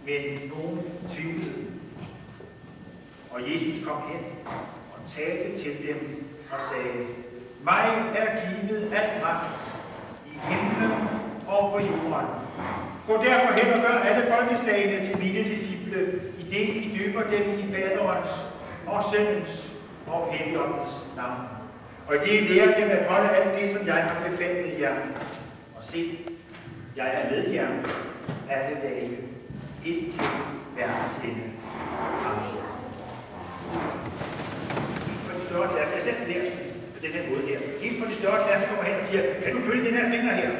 C: Men nogen tvivlede. Og Jesus kom hen og talte til dem og sagde, mig er givet al magt i himlen og på jorden. Gå derfor hen og gør alle folkeslagene til mine disciple, i det I døber dem i faderens og søndens og helligåndens navn. Og i det I lærer dem at holde alt det, som jeg har befalet jer. Og se, jeg er med jer alle dage, indtil verdens ende. Amen. Større klasse, jeg sætter den der på den her måde her. Helt for de større klasser kommer hen og siger, kan du følge den her finger her?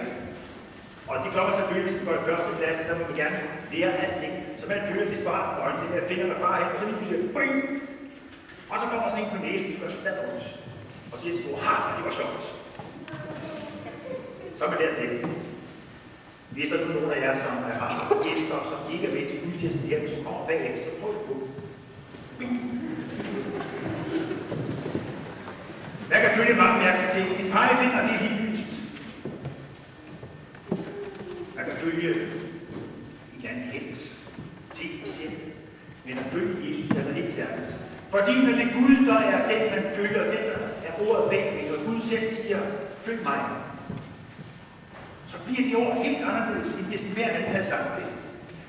C: Og det kommer selvfølgelig, hvis man går i første klasse, der må man gerne lære alting. Så man følger de sparer og den der finger med far her, og så lige pludselig, bing! Og så får man sådan en på næsen, der skal smadre rundt. Og så er en stor ha, det var sjovt. Så er man lært det. Hvis der nu er nogen af jer, som har gæster, som ikke er med til gudstjenesten her, som kommer bagefter, så prøv det på. Jeg kan følge mange mærkelige ting. En pegefinger, det er ligegyldigt. Jeg kan følge en eller anden helt ting selv. Men at følge Jesus er noget helt særligt. Fordi når det er Gud, der er den, man følger, den, der er ordet bagved, og Gud selv siger, følg mig, så bliver det ord helt anderledes, end hvis hver anden havde sagt det.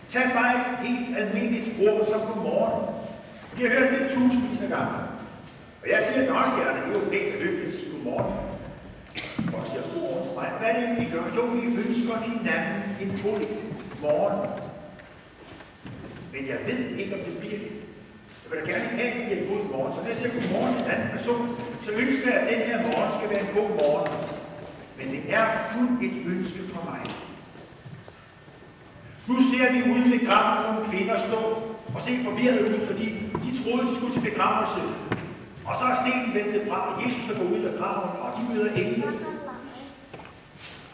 C: Tag bare et helt almindeligt ord som godmorgen. Vi har hørt det tusindvis af gange. Og jeg siger det er jo pænt høfligt at sige godmorgen. Folk siger også godmorgen til mig. Hvad er det, vi gør? Jo, vi ønsker hinanden en god morgen. Men jeg ved ikke, om det bliver det. Jeg vil da gerne have, at det bliver en god morgen. Så når jeg siger godmorgen til en anden person, så ønsker jeg, at den her morgen skal være en god morgen. Men det er kun et ønske fra mig. Nu ser vi ude ved graven nogle kvinder stå og se forvirret ud, fordi de troede, de skulle til begravelse. Og så er stenen ventet fra, og Jesus er gået ud af graven, og de møder engle.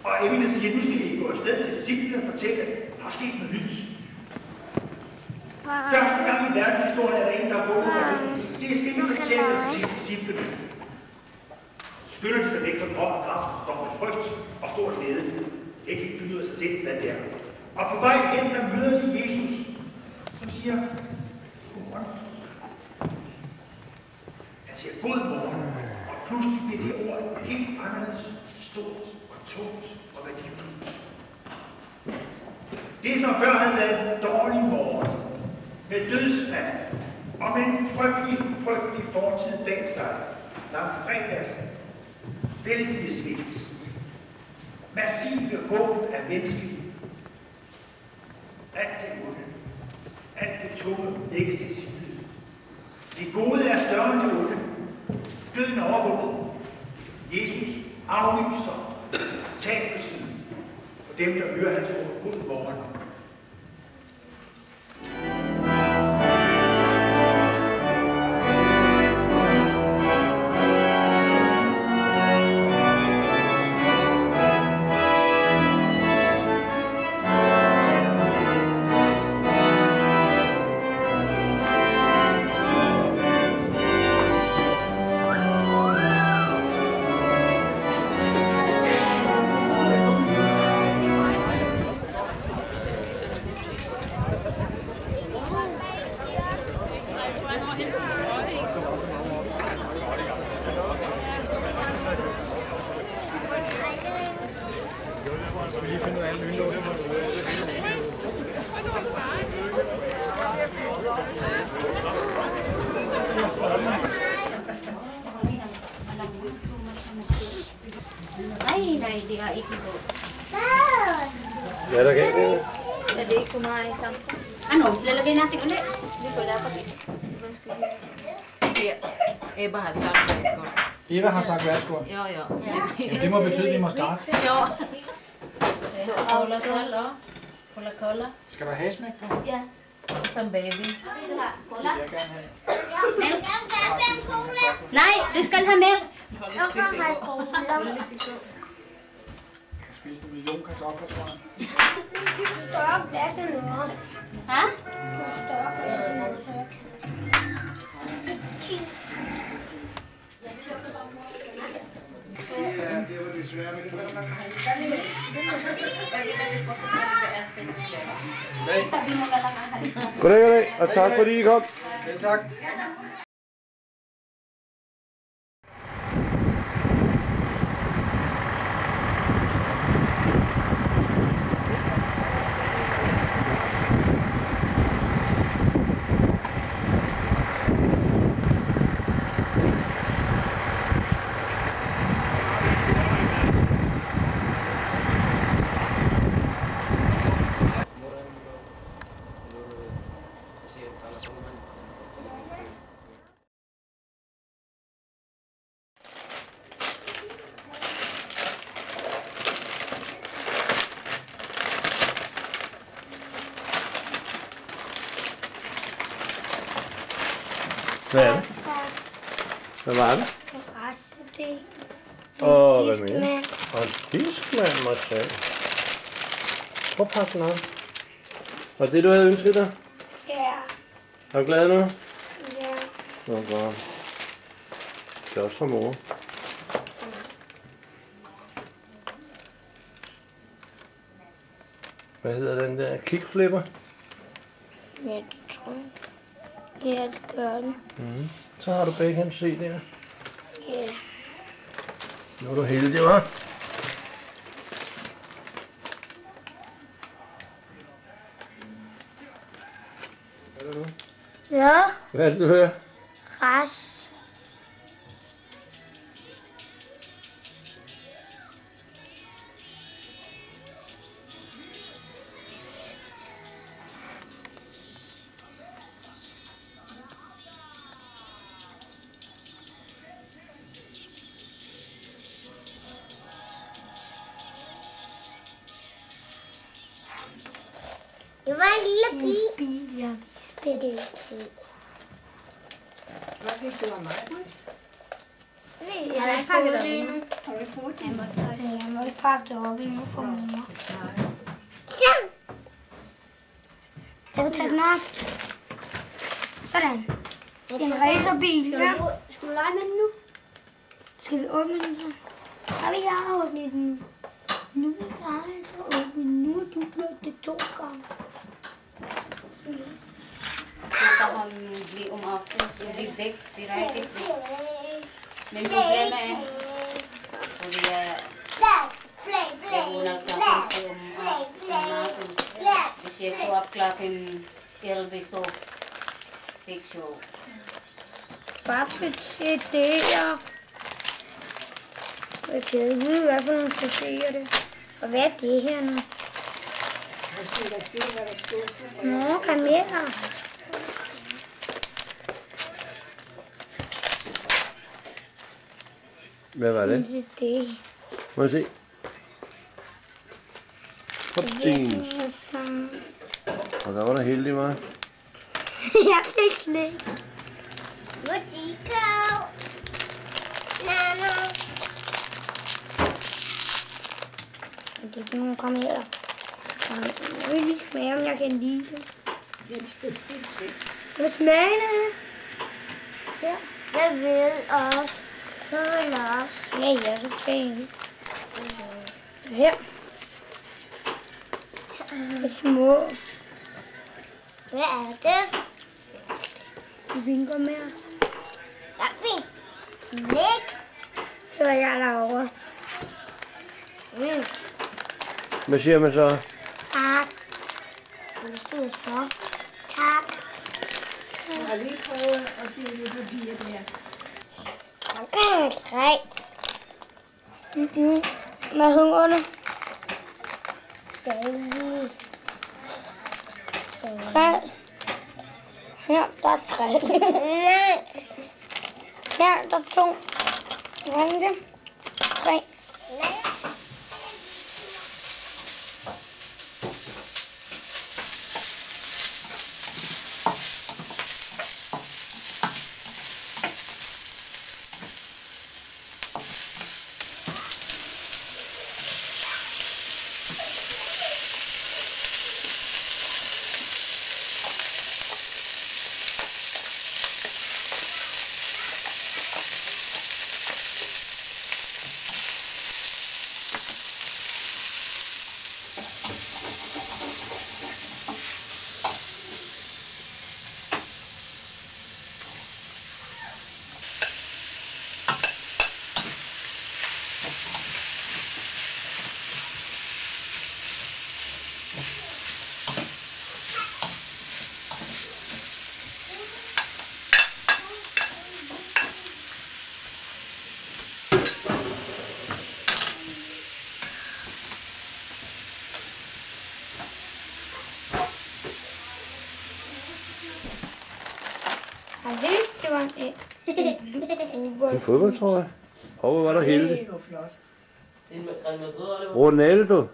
C: Og englene siger, nu skal I gå afsted til disciplene og fortælle, der er sket noget nyt. Første gang i verdenshistorien er der en, der er vågen og død. Det skal I fortælle til disciplene. Skynder de sig væk fra grov og grav, står med frygt og stor glæde. Kan ikke finde ud af sig selv, hvad det er. Og på vej hen, der møder de Jesus, som siger, godmorgen. Siger, god morgen. Og pludselig bliver det ord helt anderledes stort og tungt og værdifuldt. Det, som før havde været en dårlig morgen, med dødsfald og med en frygtelig, frygtelig fortid bag sig, langfredags, vældige svigt, massive håb af menneskelig. Alt det onde, alt det tunge lægges til side. Det gode er større end det onde. Døden er overvundet. Jesus aflyser tabelsen for dem, der hører hans ord. God morgen.
K: Mere.
M: Jeg spiste en million kartofler, tror jeg.
E: Større plads end noget.
K: Hæ?
E: Større plads end noget.
M: Ja, det var desværre med
G: Goddag, goddag, og tak fordi I kom.
M: Selv tak.
G: Hvad er det? Hvad var det?
E: Restedel.
G: Åh, hvad du? Og en diskmand, jeg sige. Prøv at pakke den op. Og det, du havde ønsket dig?
E: Ja,
G: Er du glad nu?
E: ja.
G: Nå, godt. Det er også fra mor. Hvad hedder den der? Kickflipper?
E: Ja, det tror jeg. Ja, det gør den.
G: Mm. Så har du begge hans CD'er.
E: Ja.
G: Nu er du heldig, hva'? Er?
E: Ja,
G: Hvad er det, du hører?
E: græs. Det var en lille bil. jeg vidste det.
J: Hvad fik du af mig?
E: Jeg har ikke pakket det endnu. Har du ikke fået det? Jeg må ikke pakke det op endnu for mor. Så! Jeg vil tage den op. Sådan. En racerbil. Skal vi, skal vi lege med den nu? Skal vi åbne den så? Så vil jeg åbne den nu. Nu vil jeg altså åbne. Nu har du gjort det to gange.
K: Kita kan beli om aku di dek di rakyat di. Men problemet er, fordi jeg jeg ruller klokken om, om natten. Hvis jeg står op klokken 11, så det er ikke sjovt.
E: Bare til Jeg kan ikke vide, hvad for nogle CD'er det. Og hvad er det her nu? Nå, Camilla.
G: Hvad var det?
E: En CD.
G: Må jeg se? Pop jeans.
E: Det er sådan-
G: Og der var der heldig, var.
E: Jeg vil lige smage, om jeg kan lide det. Hvad smager det? Ja. Jeg ved også. Jeg vil også. Ja, ja, er så pæn. Her. Det er små. Hvad er det? De vinker mere. Ja, fint. Læg. Så er jeg derovre. Mm.
G: Hvad siger man så?
E: Tak. Det står så. Tak.
J: Jeg har lige prøvet at se det papir der.
E: Okay, tre. Mm-hmm. Med hungerne. Dejligt. Tre. Her der er tre. Nej. Her der er to. Drenge. Tre. Jeg vidste, det var en en
G: Til fodbold, tror jeg. Åh, hvor var du heldig.
F: Eller hvad?
G: Ronaldo.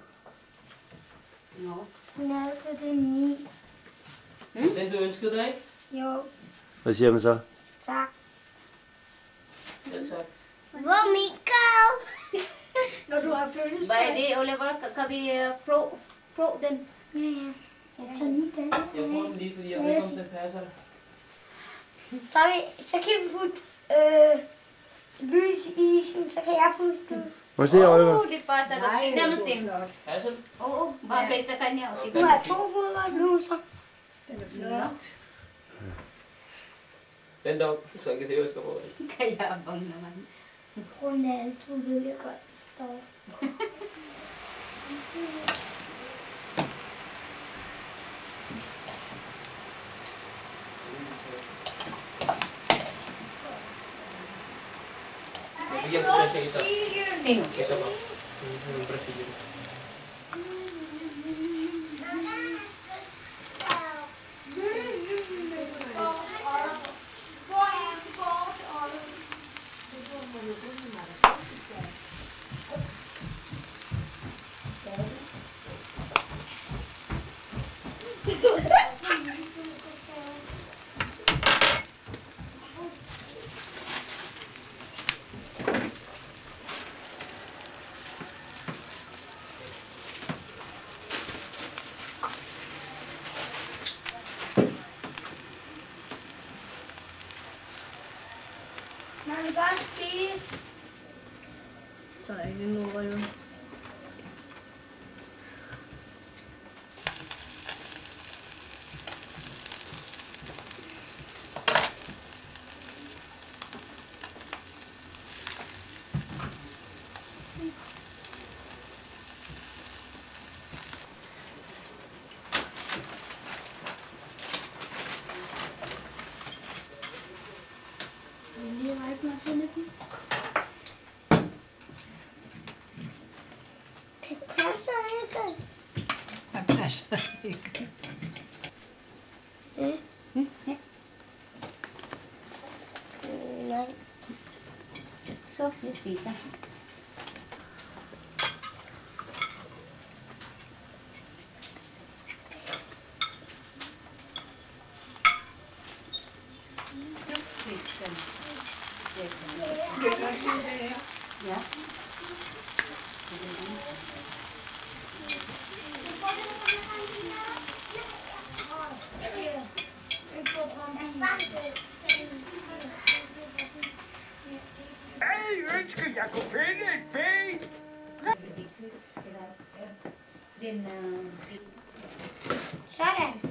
E: Nej, det er ni.
F: Den du ønskede dig, ikke?
E: Jo,
G: Hvad siger man så?
E: tak.
F: Ja, tak.
E: Hvor Michael?
J: Når du har
K: Hvad er
J: fødselsdag.
K: det, Oliver? Kan, vi øh, prøve, prøve den?
E: Ja, ja. Jeg tager lige den.
F: Jeg bruger den lige, fordi jeg ved ikke, om den passer.
E: Så, vi, så kan vi putte øh, lys i isen, så kan jeg puste ud.
G: Må se, Oliver?
K: Oh, det passer godt.
J: Nej,
K: Lad mig
J: det
K: se.
J: er flot.
F: Passer den?
K: Oh, okay, så kan jeg.
E: Nu har jeg to fodboldbluser.
J: Den er flot.
F: Vent dog, så jeg kan se, hvad jeg skal på.
K: Kan jeg bange mig?
E: Ronaldo ved jeg godt, det står.
F: Bigyan ko siya siya isa.
K: Sino?
F: Isa pa. Yung Brazilian.
E: Lige række mig sådan den? Det passer ikke.
J: Hvad passer ikke?
E: Mm.
K: Mm, ja.
E: Mm, Nej.
K: Så, vi spiser. Ja.
T: Jeg ønsker, jeg kunne finde et ben.
K: Den, øh,
E: Sådan.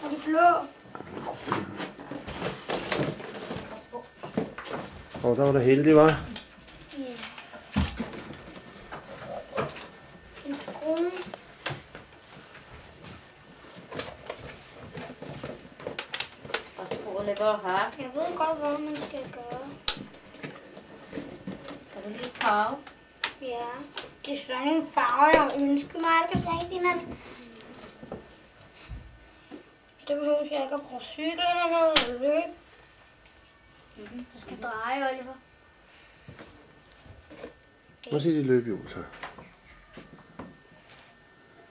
E: Så er de blå.
G: Åh, der var du heldig, var.
E: Ja.
K: står her.
E: Jeg ved godt, hvad man skal gøre.
K: Kan du lide farve?
E: Ja, det er sådan en farve, jeg ønsker mig, at jeg kan tage din af. Så behøver jeg ikke at bruge cykel eller noget, eller løb. Du skal dreje, Oliver.
O: Prøv at se det løbehjul så.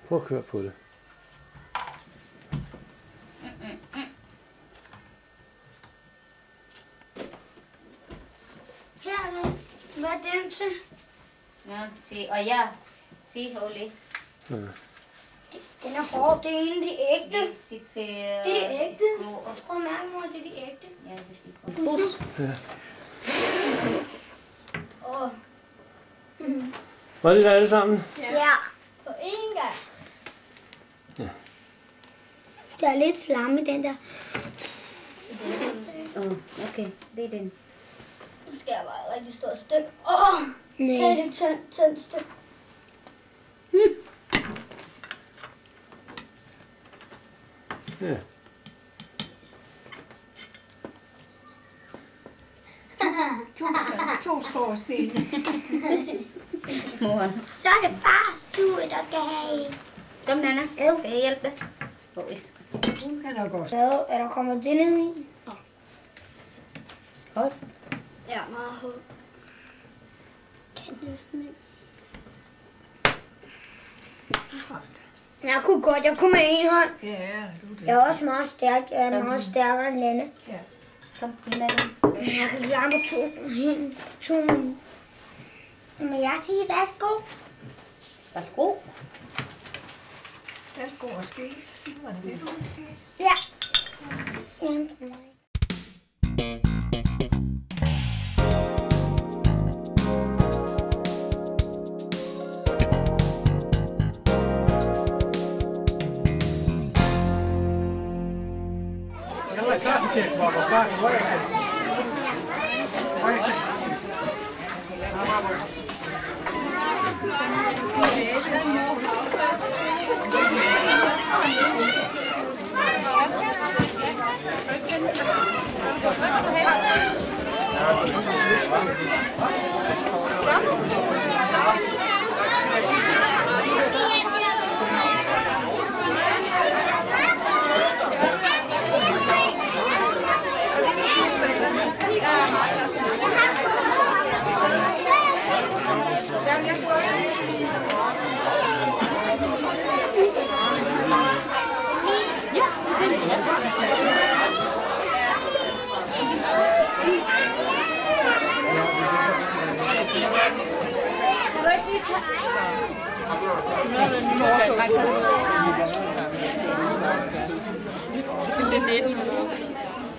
O: Prøv at køre på det.
E: Her er. Hvad er den til?
K: Ja, til, og ja, sig Oli.
O: Ja.
E: Den er hård, det er en af de ægte. Det er de ægte. Prøv at mærke, mor, det er de ægte.
K: Ja, det er Bus.
O: Ja. Var det der alle sammen?
E: Ja. På én gang.
O: Ja.
E: Der er lidt slam i den der.
K: Åh, okay, det er den.
E: Nu skal jeg bare et rigtig stort stykke. Åh, oh,
K: Nej.
E: det er et tyndt, tyndt stykke.
O: Ja.
J: To, to skorstene.
K: Mor.
E: Så er det bare stue, der skal have.
K: Kom, Nana.
E: Jo.
K: Kan jeg hjælpe dig? Hvor er
J: Hun kan nok også.
E: Så er der kommet det ned i.
K: Hold.
E: Ja, meget hold. Kan næsten ikke. Jeg kunne godt, jeg kunne med en hånd.
J: Ja, du er det.
E: Jeg er også meget stærk. Jeg er meget stærkere end Nenne.
J: Ja.
K: Kom,
E: Men jeg kan klare på to. To minutter. Men jeg siger, værsgo.
K: Værsgo.
J: Værsgo og spis. Var det det, du ville sige?
E: Ja. Ja.
G: Jeg var klar til at komme So? So?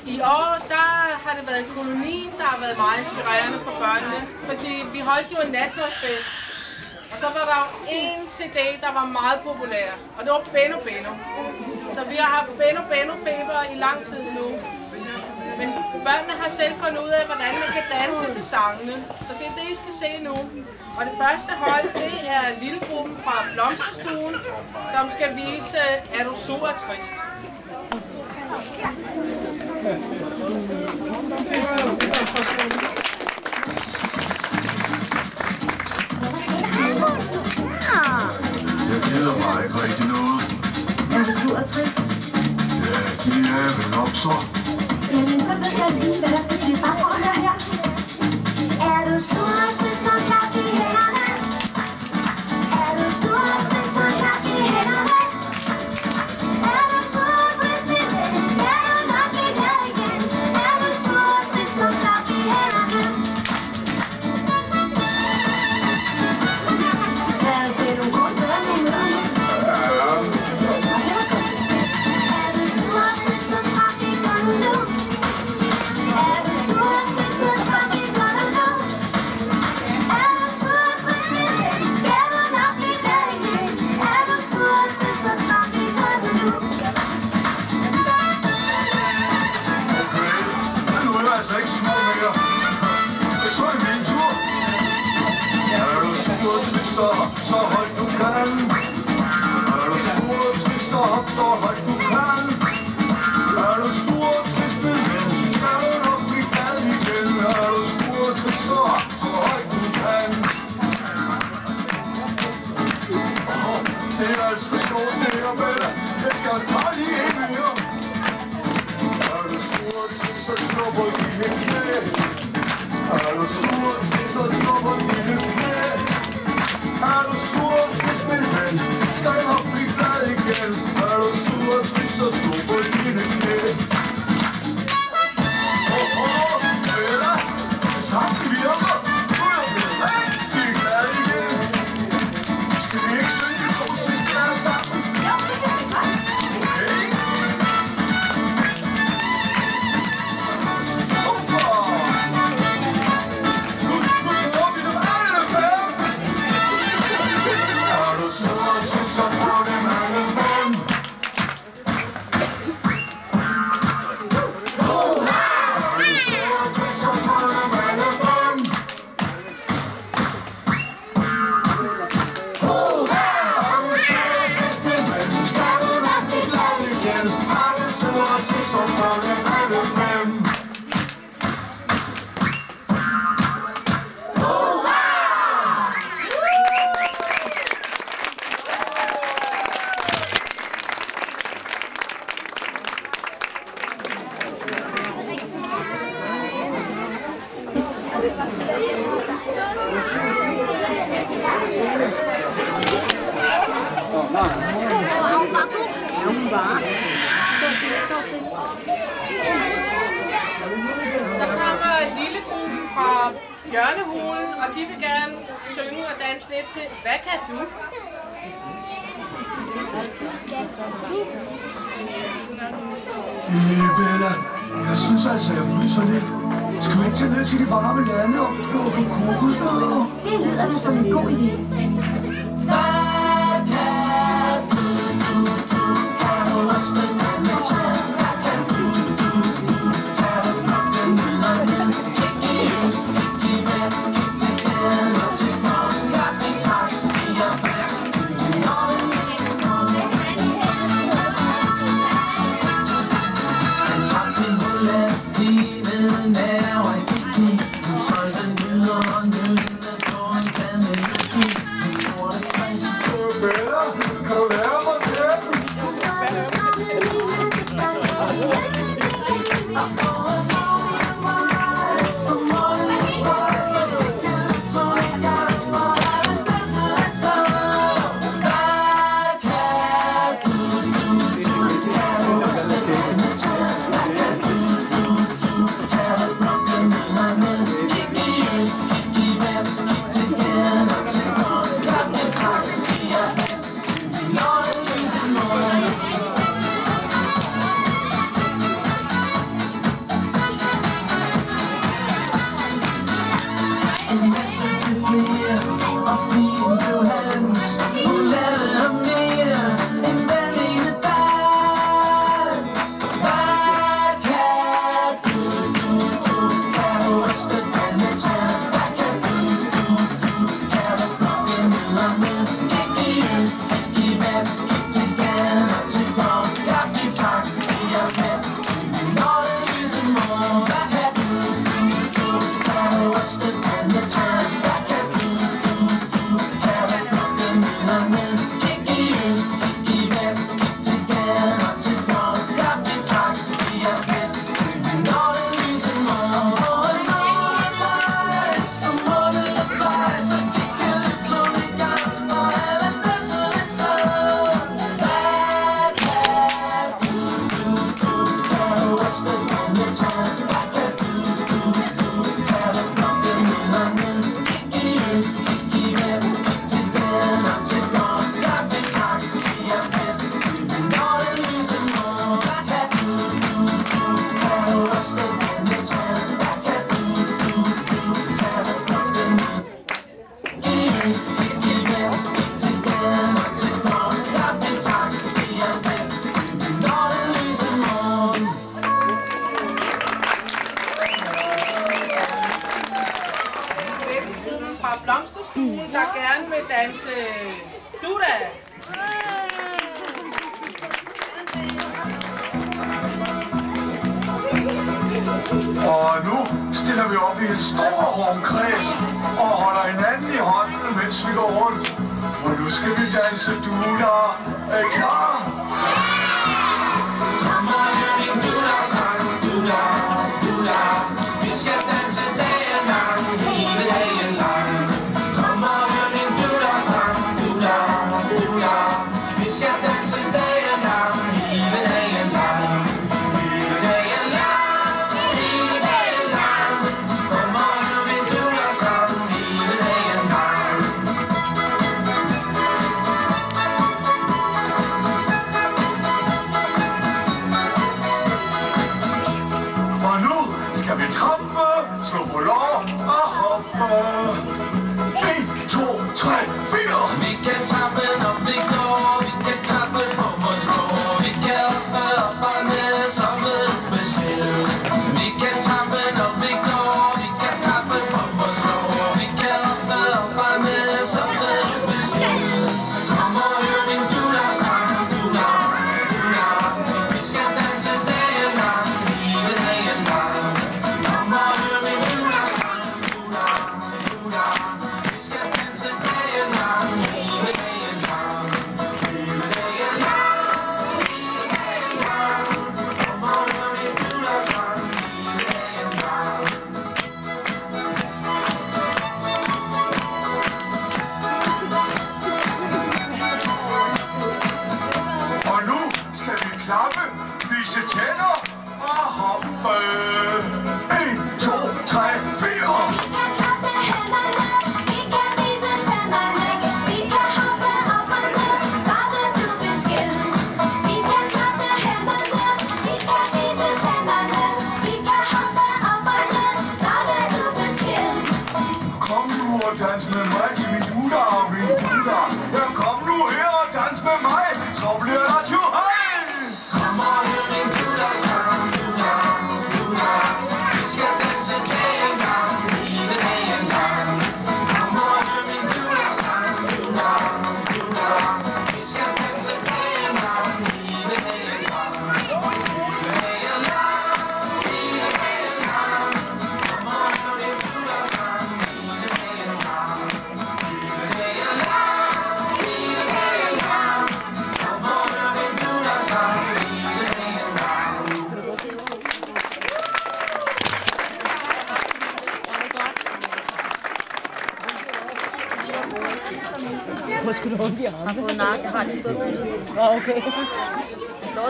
U: I år, der har det været kolonien, der har været meget inspirerende for børnene, fordi vi holdt jo en natårsfest, og så var der jo en CD, der var meget populær, og det var Benno Benno. Så vi har haft Benno Benno feber i lang tid nu. Børnene har selv fundet ud af, hvordan man kan danse til sangene. Så det er det, I skal se nu. Og det første hold, det er lillegruppen fra Blomsterstuen, som skal vise, er du sur trist.
V: Jeg keder mig ikke rigtig noget.
W: Er du sur og trist?
V: Ja, det er jeg vel nok så
W: men så ved jeg lige, hvad der skal til. Bare at her. Er du sur så klap i hænderne.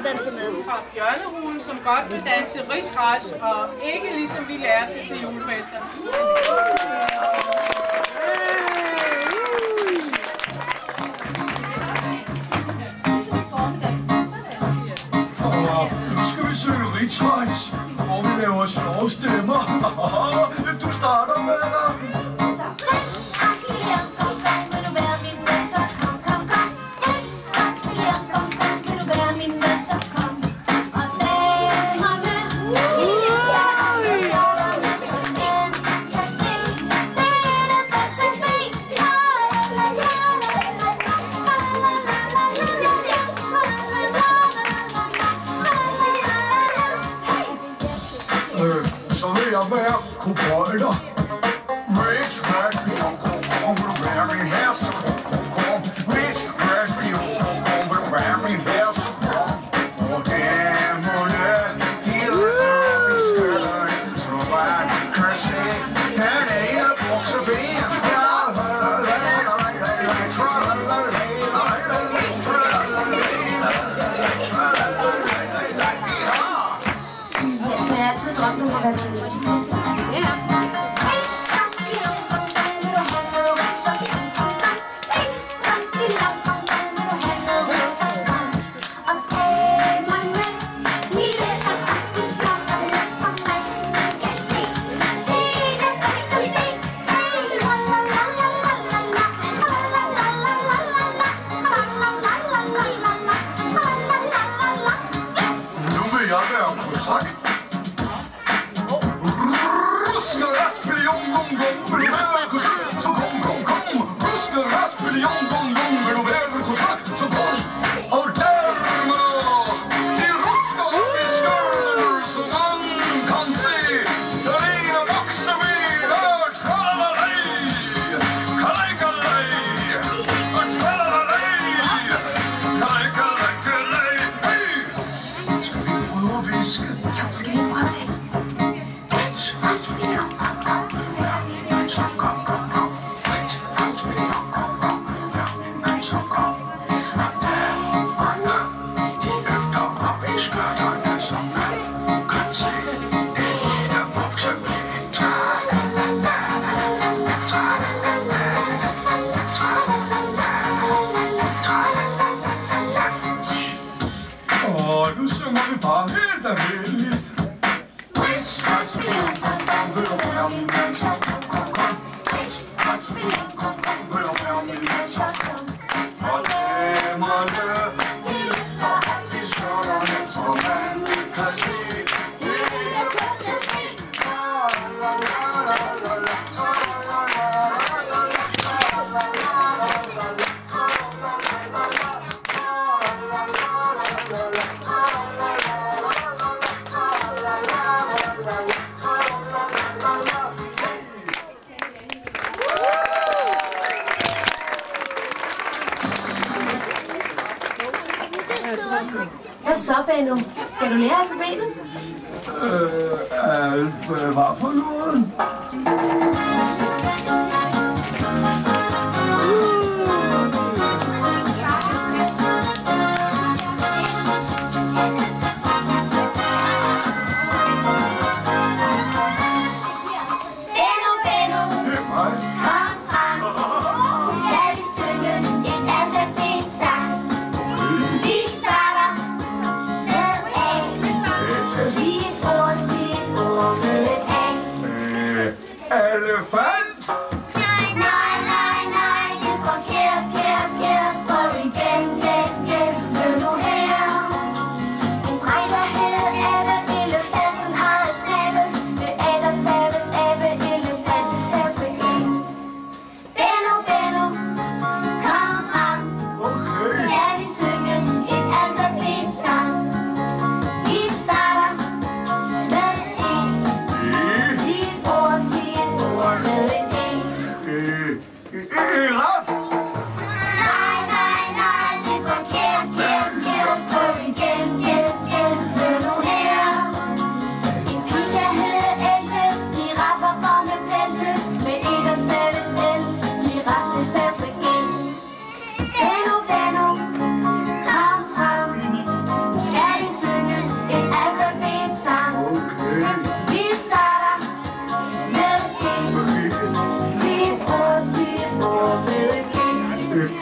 L: danse
P: med?
U: Fra Bjørnehulen, som godt vil danse rigsras, og ikke ligesom vi lærte det til julefester.
V: Skal vi søge rigsrejs, hvor vi laver sjove stemmer? Du starter med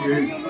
U: you.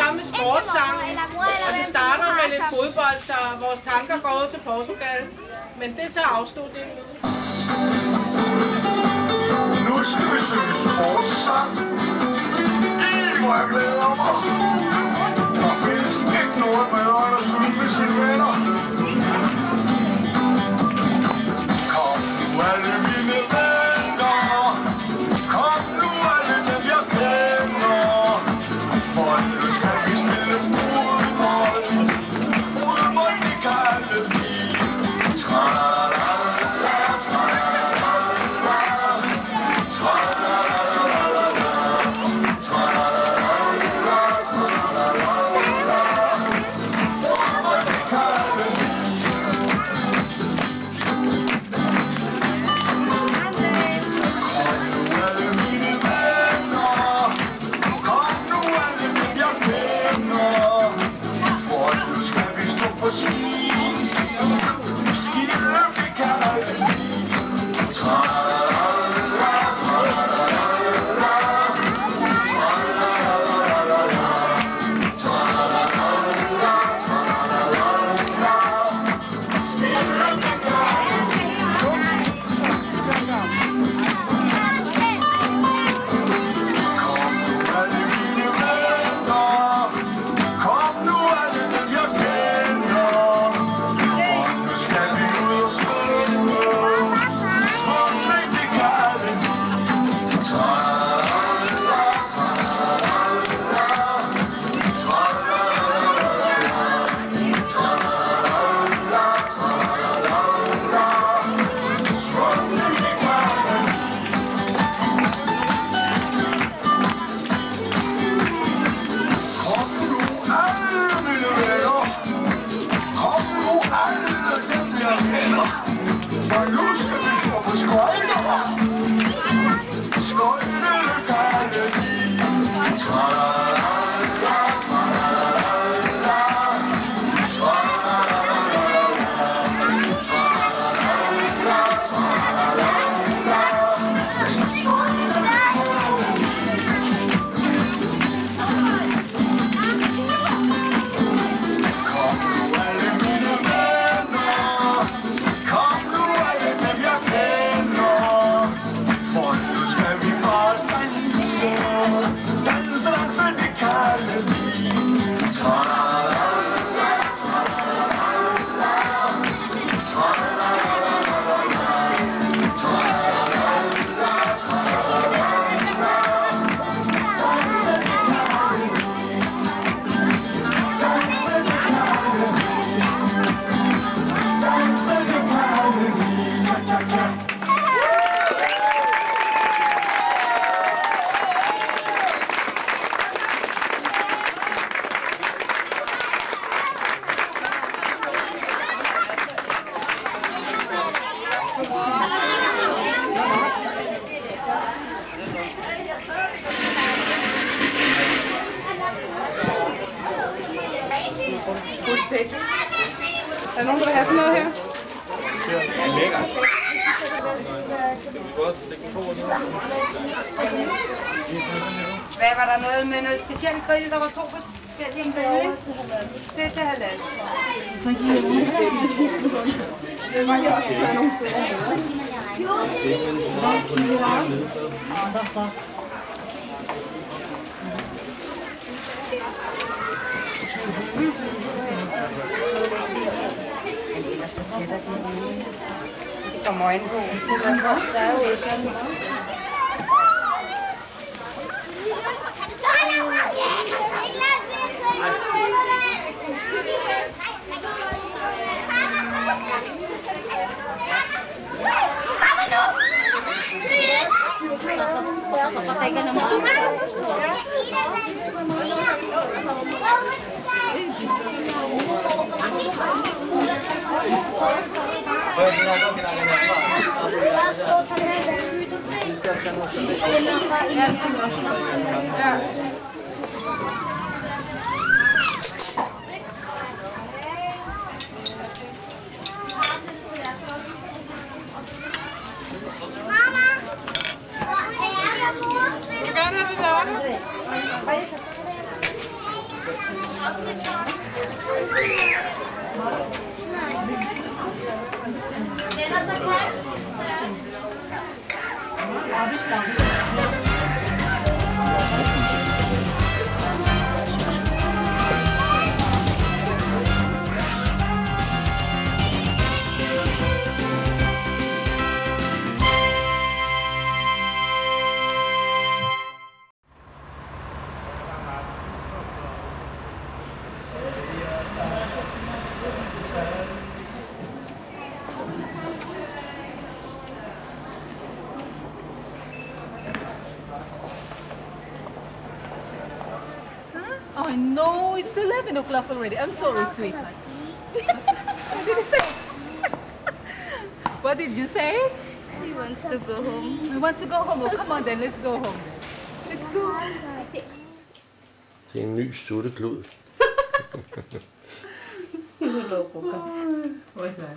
U: samme sportssang, sportssangen, og det starter med lidt fodbold, så vores tanker går til Portugal. Men det er så afslutningen nu.
V: Nu skal vi synge sportssang. Hvor jeg glæder mig. Der findes ikke noget bedre end at synge med sine venner.
G: Kaya ginagawa, ginagawa niya pa. Instruction
E: mo sa Mama! Magkano
U: na daw? Kaya sa Thank you. Ørne?
J: Oh o'clock already. I'm sorry, sweetheart. what did you say? what did you say?
X: He wants to go home.
J: He wants to go home. Oh, come on then, let's go home. Let's go.
G: Det er en ny sutteklud.
K: Niloloko ka.
J: What's that?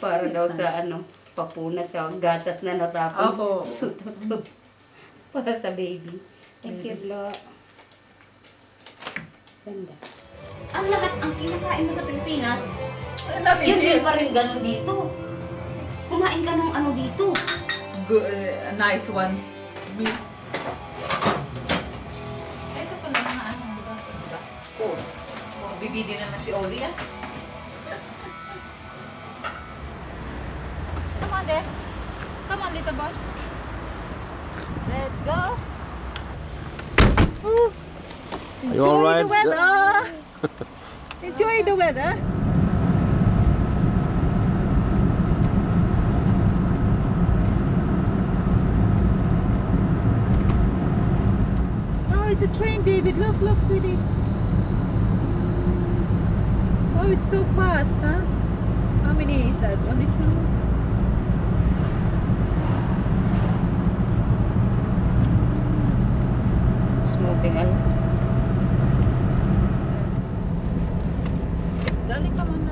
K: Para daw sa ano, papuna sa gatas na natapon.
J: Opo.
K: Suto. Para sa baby. Thank you, Lo. Ganda. Ang lahat ang kinakain mo sa Pilipinas, yun din pa rin ganun dito. Kumain ka ng ano dito.
J: Good, uh, nice one. Me.
X: Ito pala mga ano, di ba?
J: Oh, oh bibidi naman si Oli ah. Come on then. Come on, little boy. Let's go. Woo.
G: You
J: Enjoy
G: all right?
J: the weather. Enjoy the weather. Oh, it's a train, David. Look, look, sweetie. Oh, it's so fast, huh? How many is that? Only two?
K: It's moving ano.
J: Darling, come on, darling,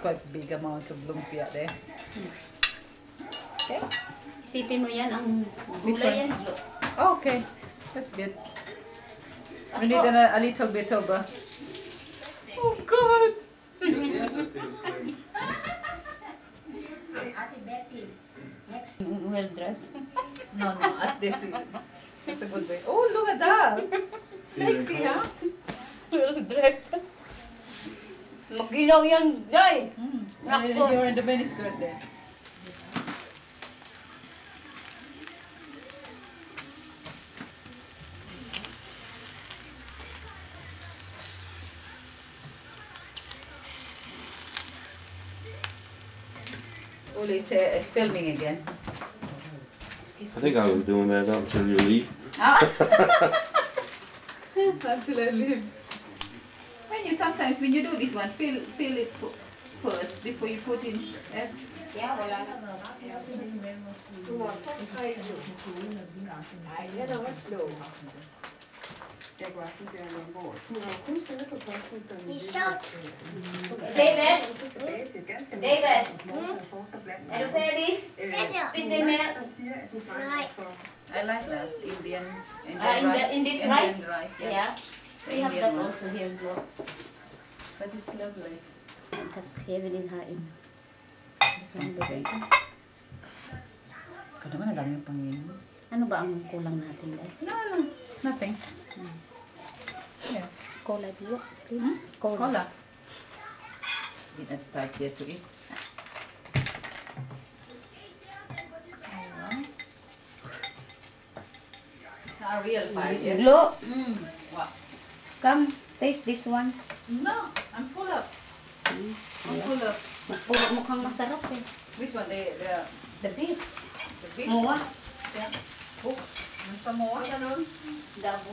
J: quite big amount of lumpia there. Okay.
K: Isipin mo yan, ang mm.
J: Which
K: gulay
J: one?
K: yan.
J: Oh, okay. That's good. We need a, a little bit of a... Oh, God!
K: Ate Betty. Next. Mm, mm, well dressed.
J: No, no, at this is... That's a good way. Oh, look at that! Sexy, huh?
K: Well dressed. Magilaw yan, Jai.
J: And You're in the miniskirt there. Uli is, uh, is filming again.
G: I think I was doing that until you leave.
J: Ah. Until I leave. When you sometimes when you do this one, fill fill it fo- first before you put in. eh?
K: Yeah, wala na.
Y: Du må få tre jo. Nej, jeg er da også blå. Jeg går også der nogle år. Du har kun siddet på posten siden...
E: Det er sjovt.
K: David?
Y: Tilbage til ganske
K: David?
Y: Mm.
K: Er du færdig? Spis det mere.
Y: Der siger, at du faktisk får...
J: I like that Indian Indian
K: Ah, in,
J: rice.
K: the, in this
J: Indian
K: rice?
J: rice, yeah.
K: Yeah. We have that also here as well.
J: But it's lovely.
K: تقريبا الهائم gusto mong lagay ko.
J: Kala mo na dami pang yun.
K: Ano ba ang kulang natin dahil?
J: No, no. Nothing. Hmm. Yeah.
K: Cola do please? Hmm? Cola.
J: Cola. Didn't start yet to eat. A real fire.
K: Look.
J: Mm. What?
K: Come, taste this one.
J: No, I'm full up. I'm full up.
K: Puro mukhang masarap eh.
J: Which one? The, the,
K: The beef.
J: the beef?
K: Moa.
J: Yeah. Oh, ang Samoa ganun.
K: Dabo.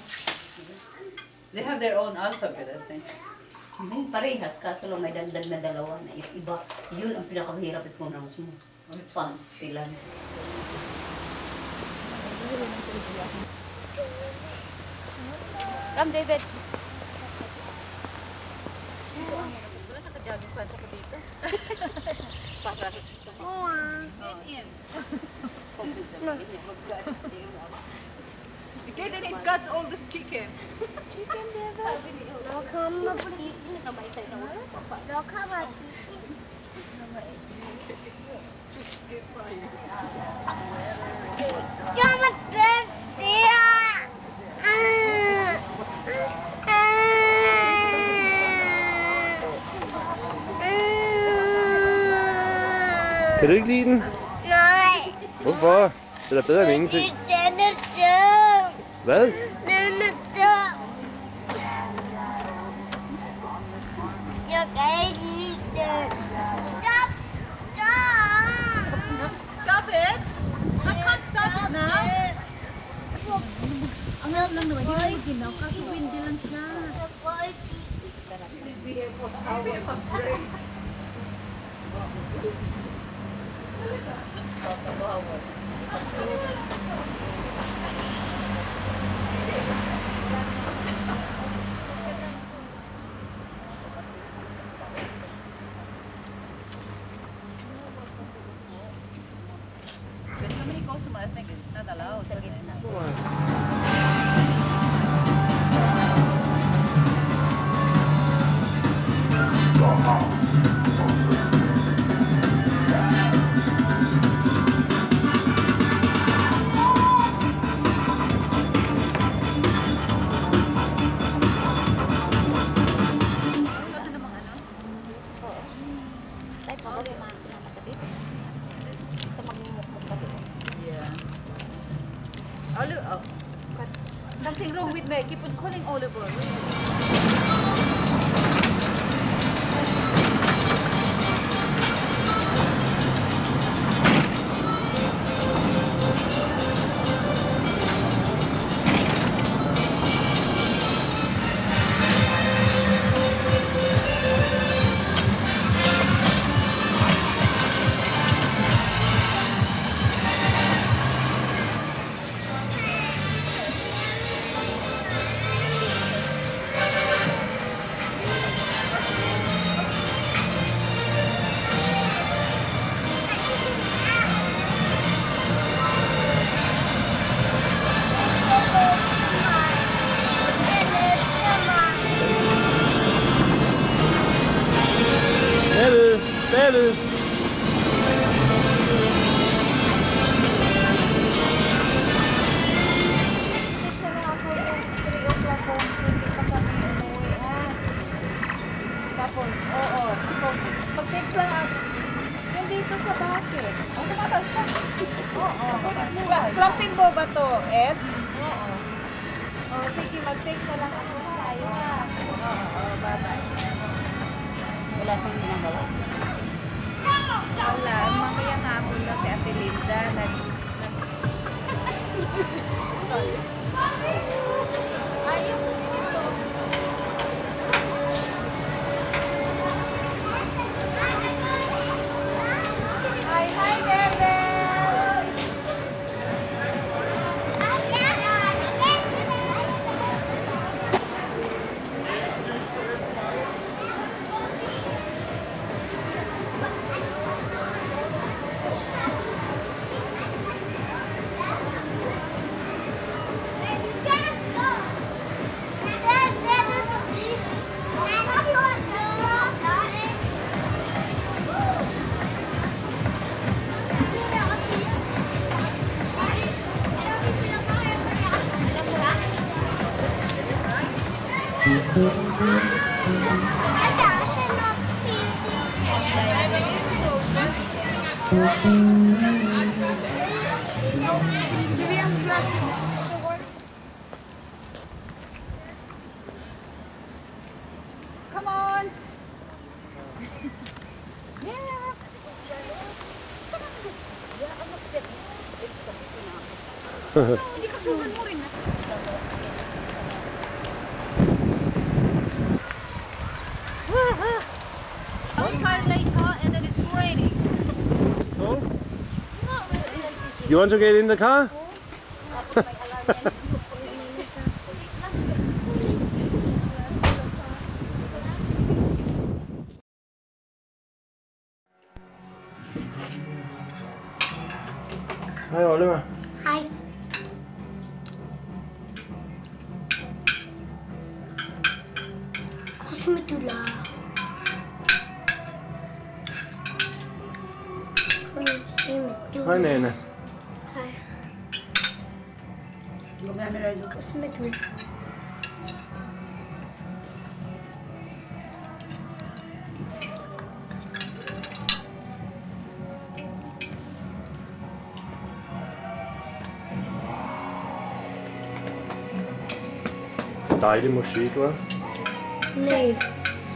J: They have their own alphabet, I think.
K: Hindi, parehas. Kaso lang may dagdag na dalawa na iba. Yun ang pinakamahirap i-pronounce mo. Pastilan. Come, David.
J: Kaya din, it cuts all this chicken.
E: Chicken, David. Welcome. Welcome. Come on, David.
G: Kan du ikke lide den?
E: Nej,
G: Hvorfor? Det er bedre end ingenting.
E: den er dum.
G: Hvad?
E: Den er dum. Jeg kan ikke lide den. Stop! Stop!
J: Stop it! I can't stop it now.
E: Ang hirap lang naman, hindi lang ginaw kasi hindi lang siya.
J: There's so many customers, I think it's not allowed.
G: You want to get in the car? Dejlig musik, hva'?
E: Nej.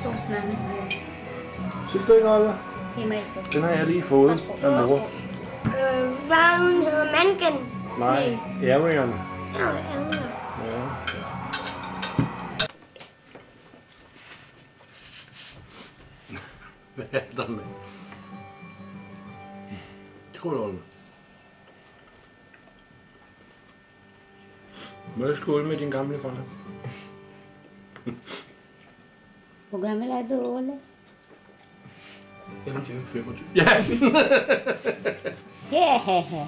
K: Sauce nani.
G: Synes du ikke,
K: sauce.
G: Den har jeg lige fået af mor.
E: Øh, hvad hun hedder Mangan?
G: Nej, Arion.
E: Ja, ja.
G: Ja.
F: Hvad er der med? Skål, Oliver. Må jeg skåle med din gamle far?
K: O gamma lá é do
F: olho. Eu não
K: tive frio, eu. Yeah! yeah. É, é,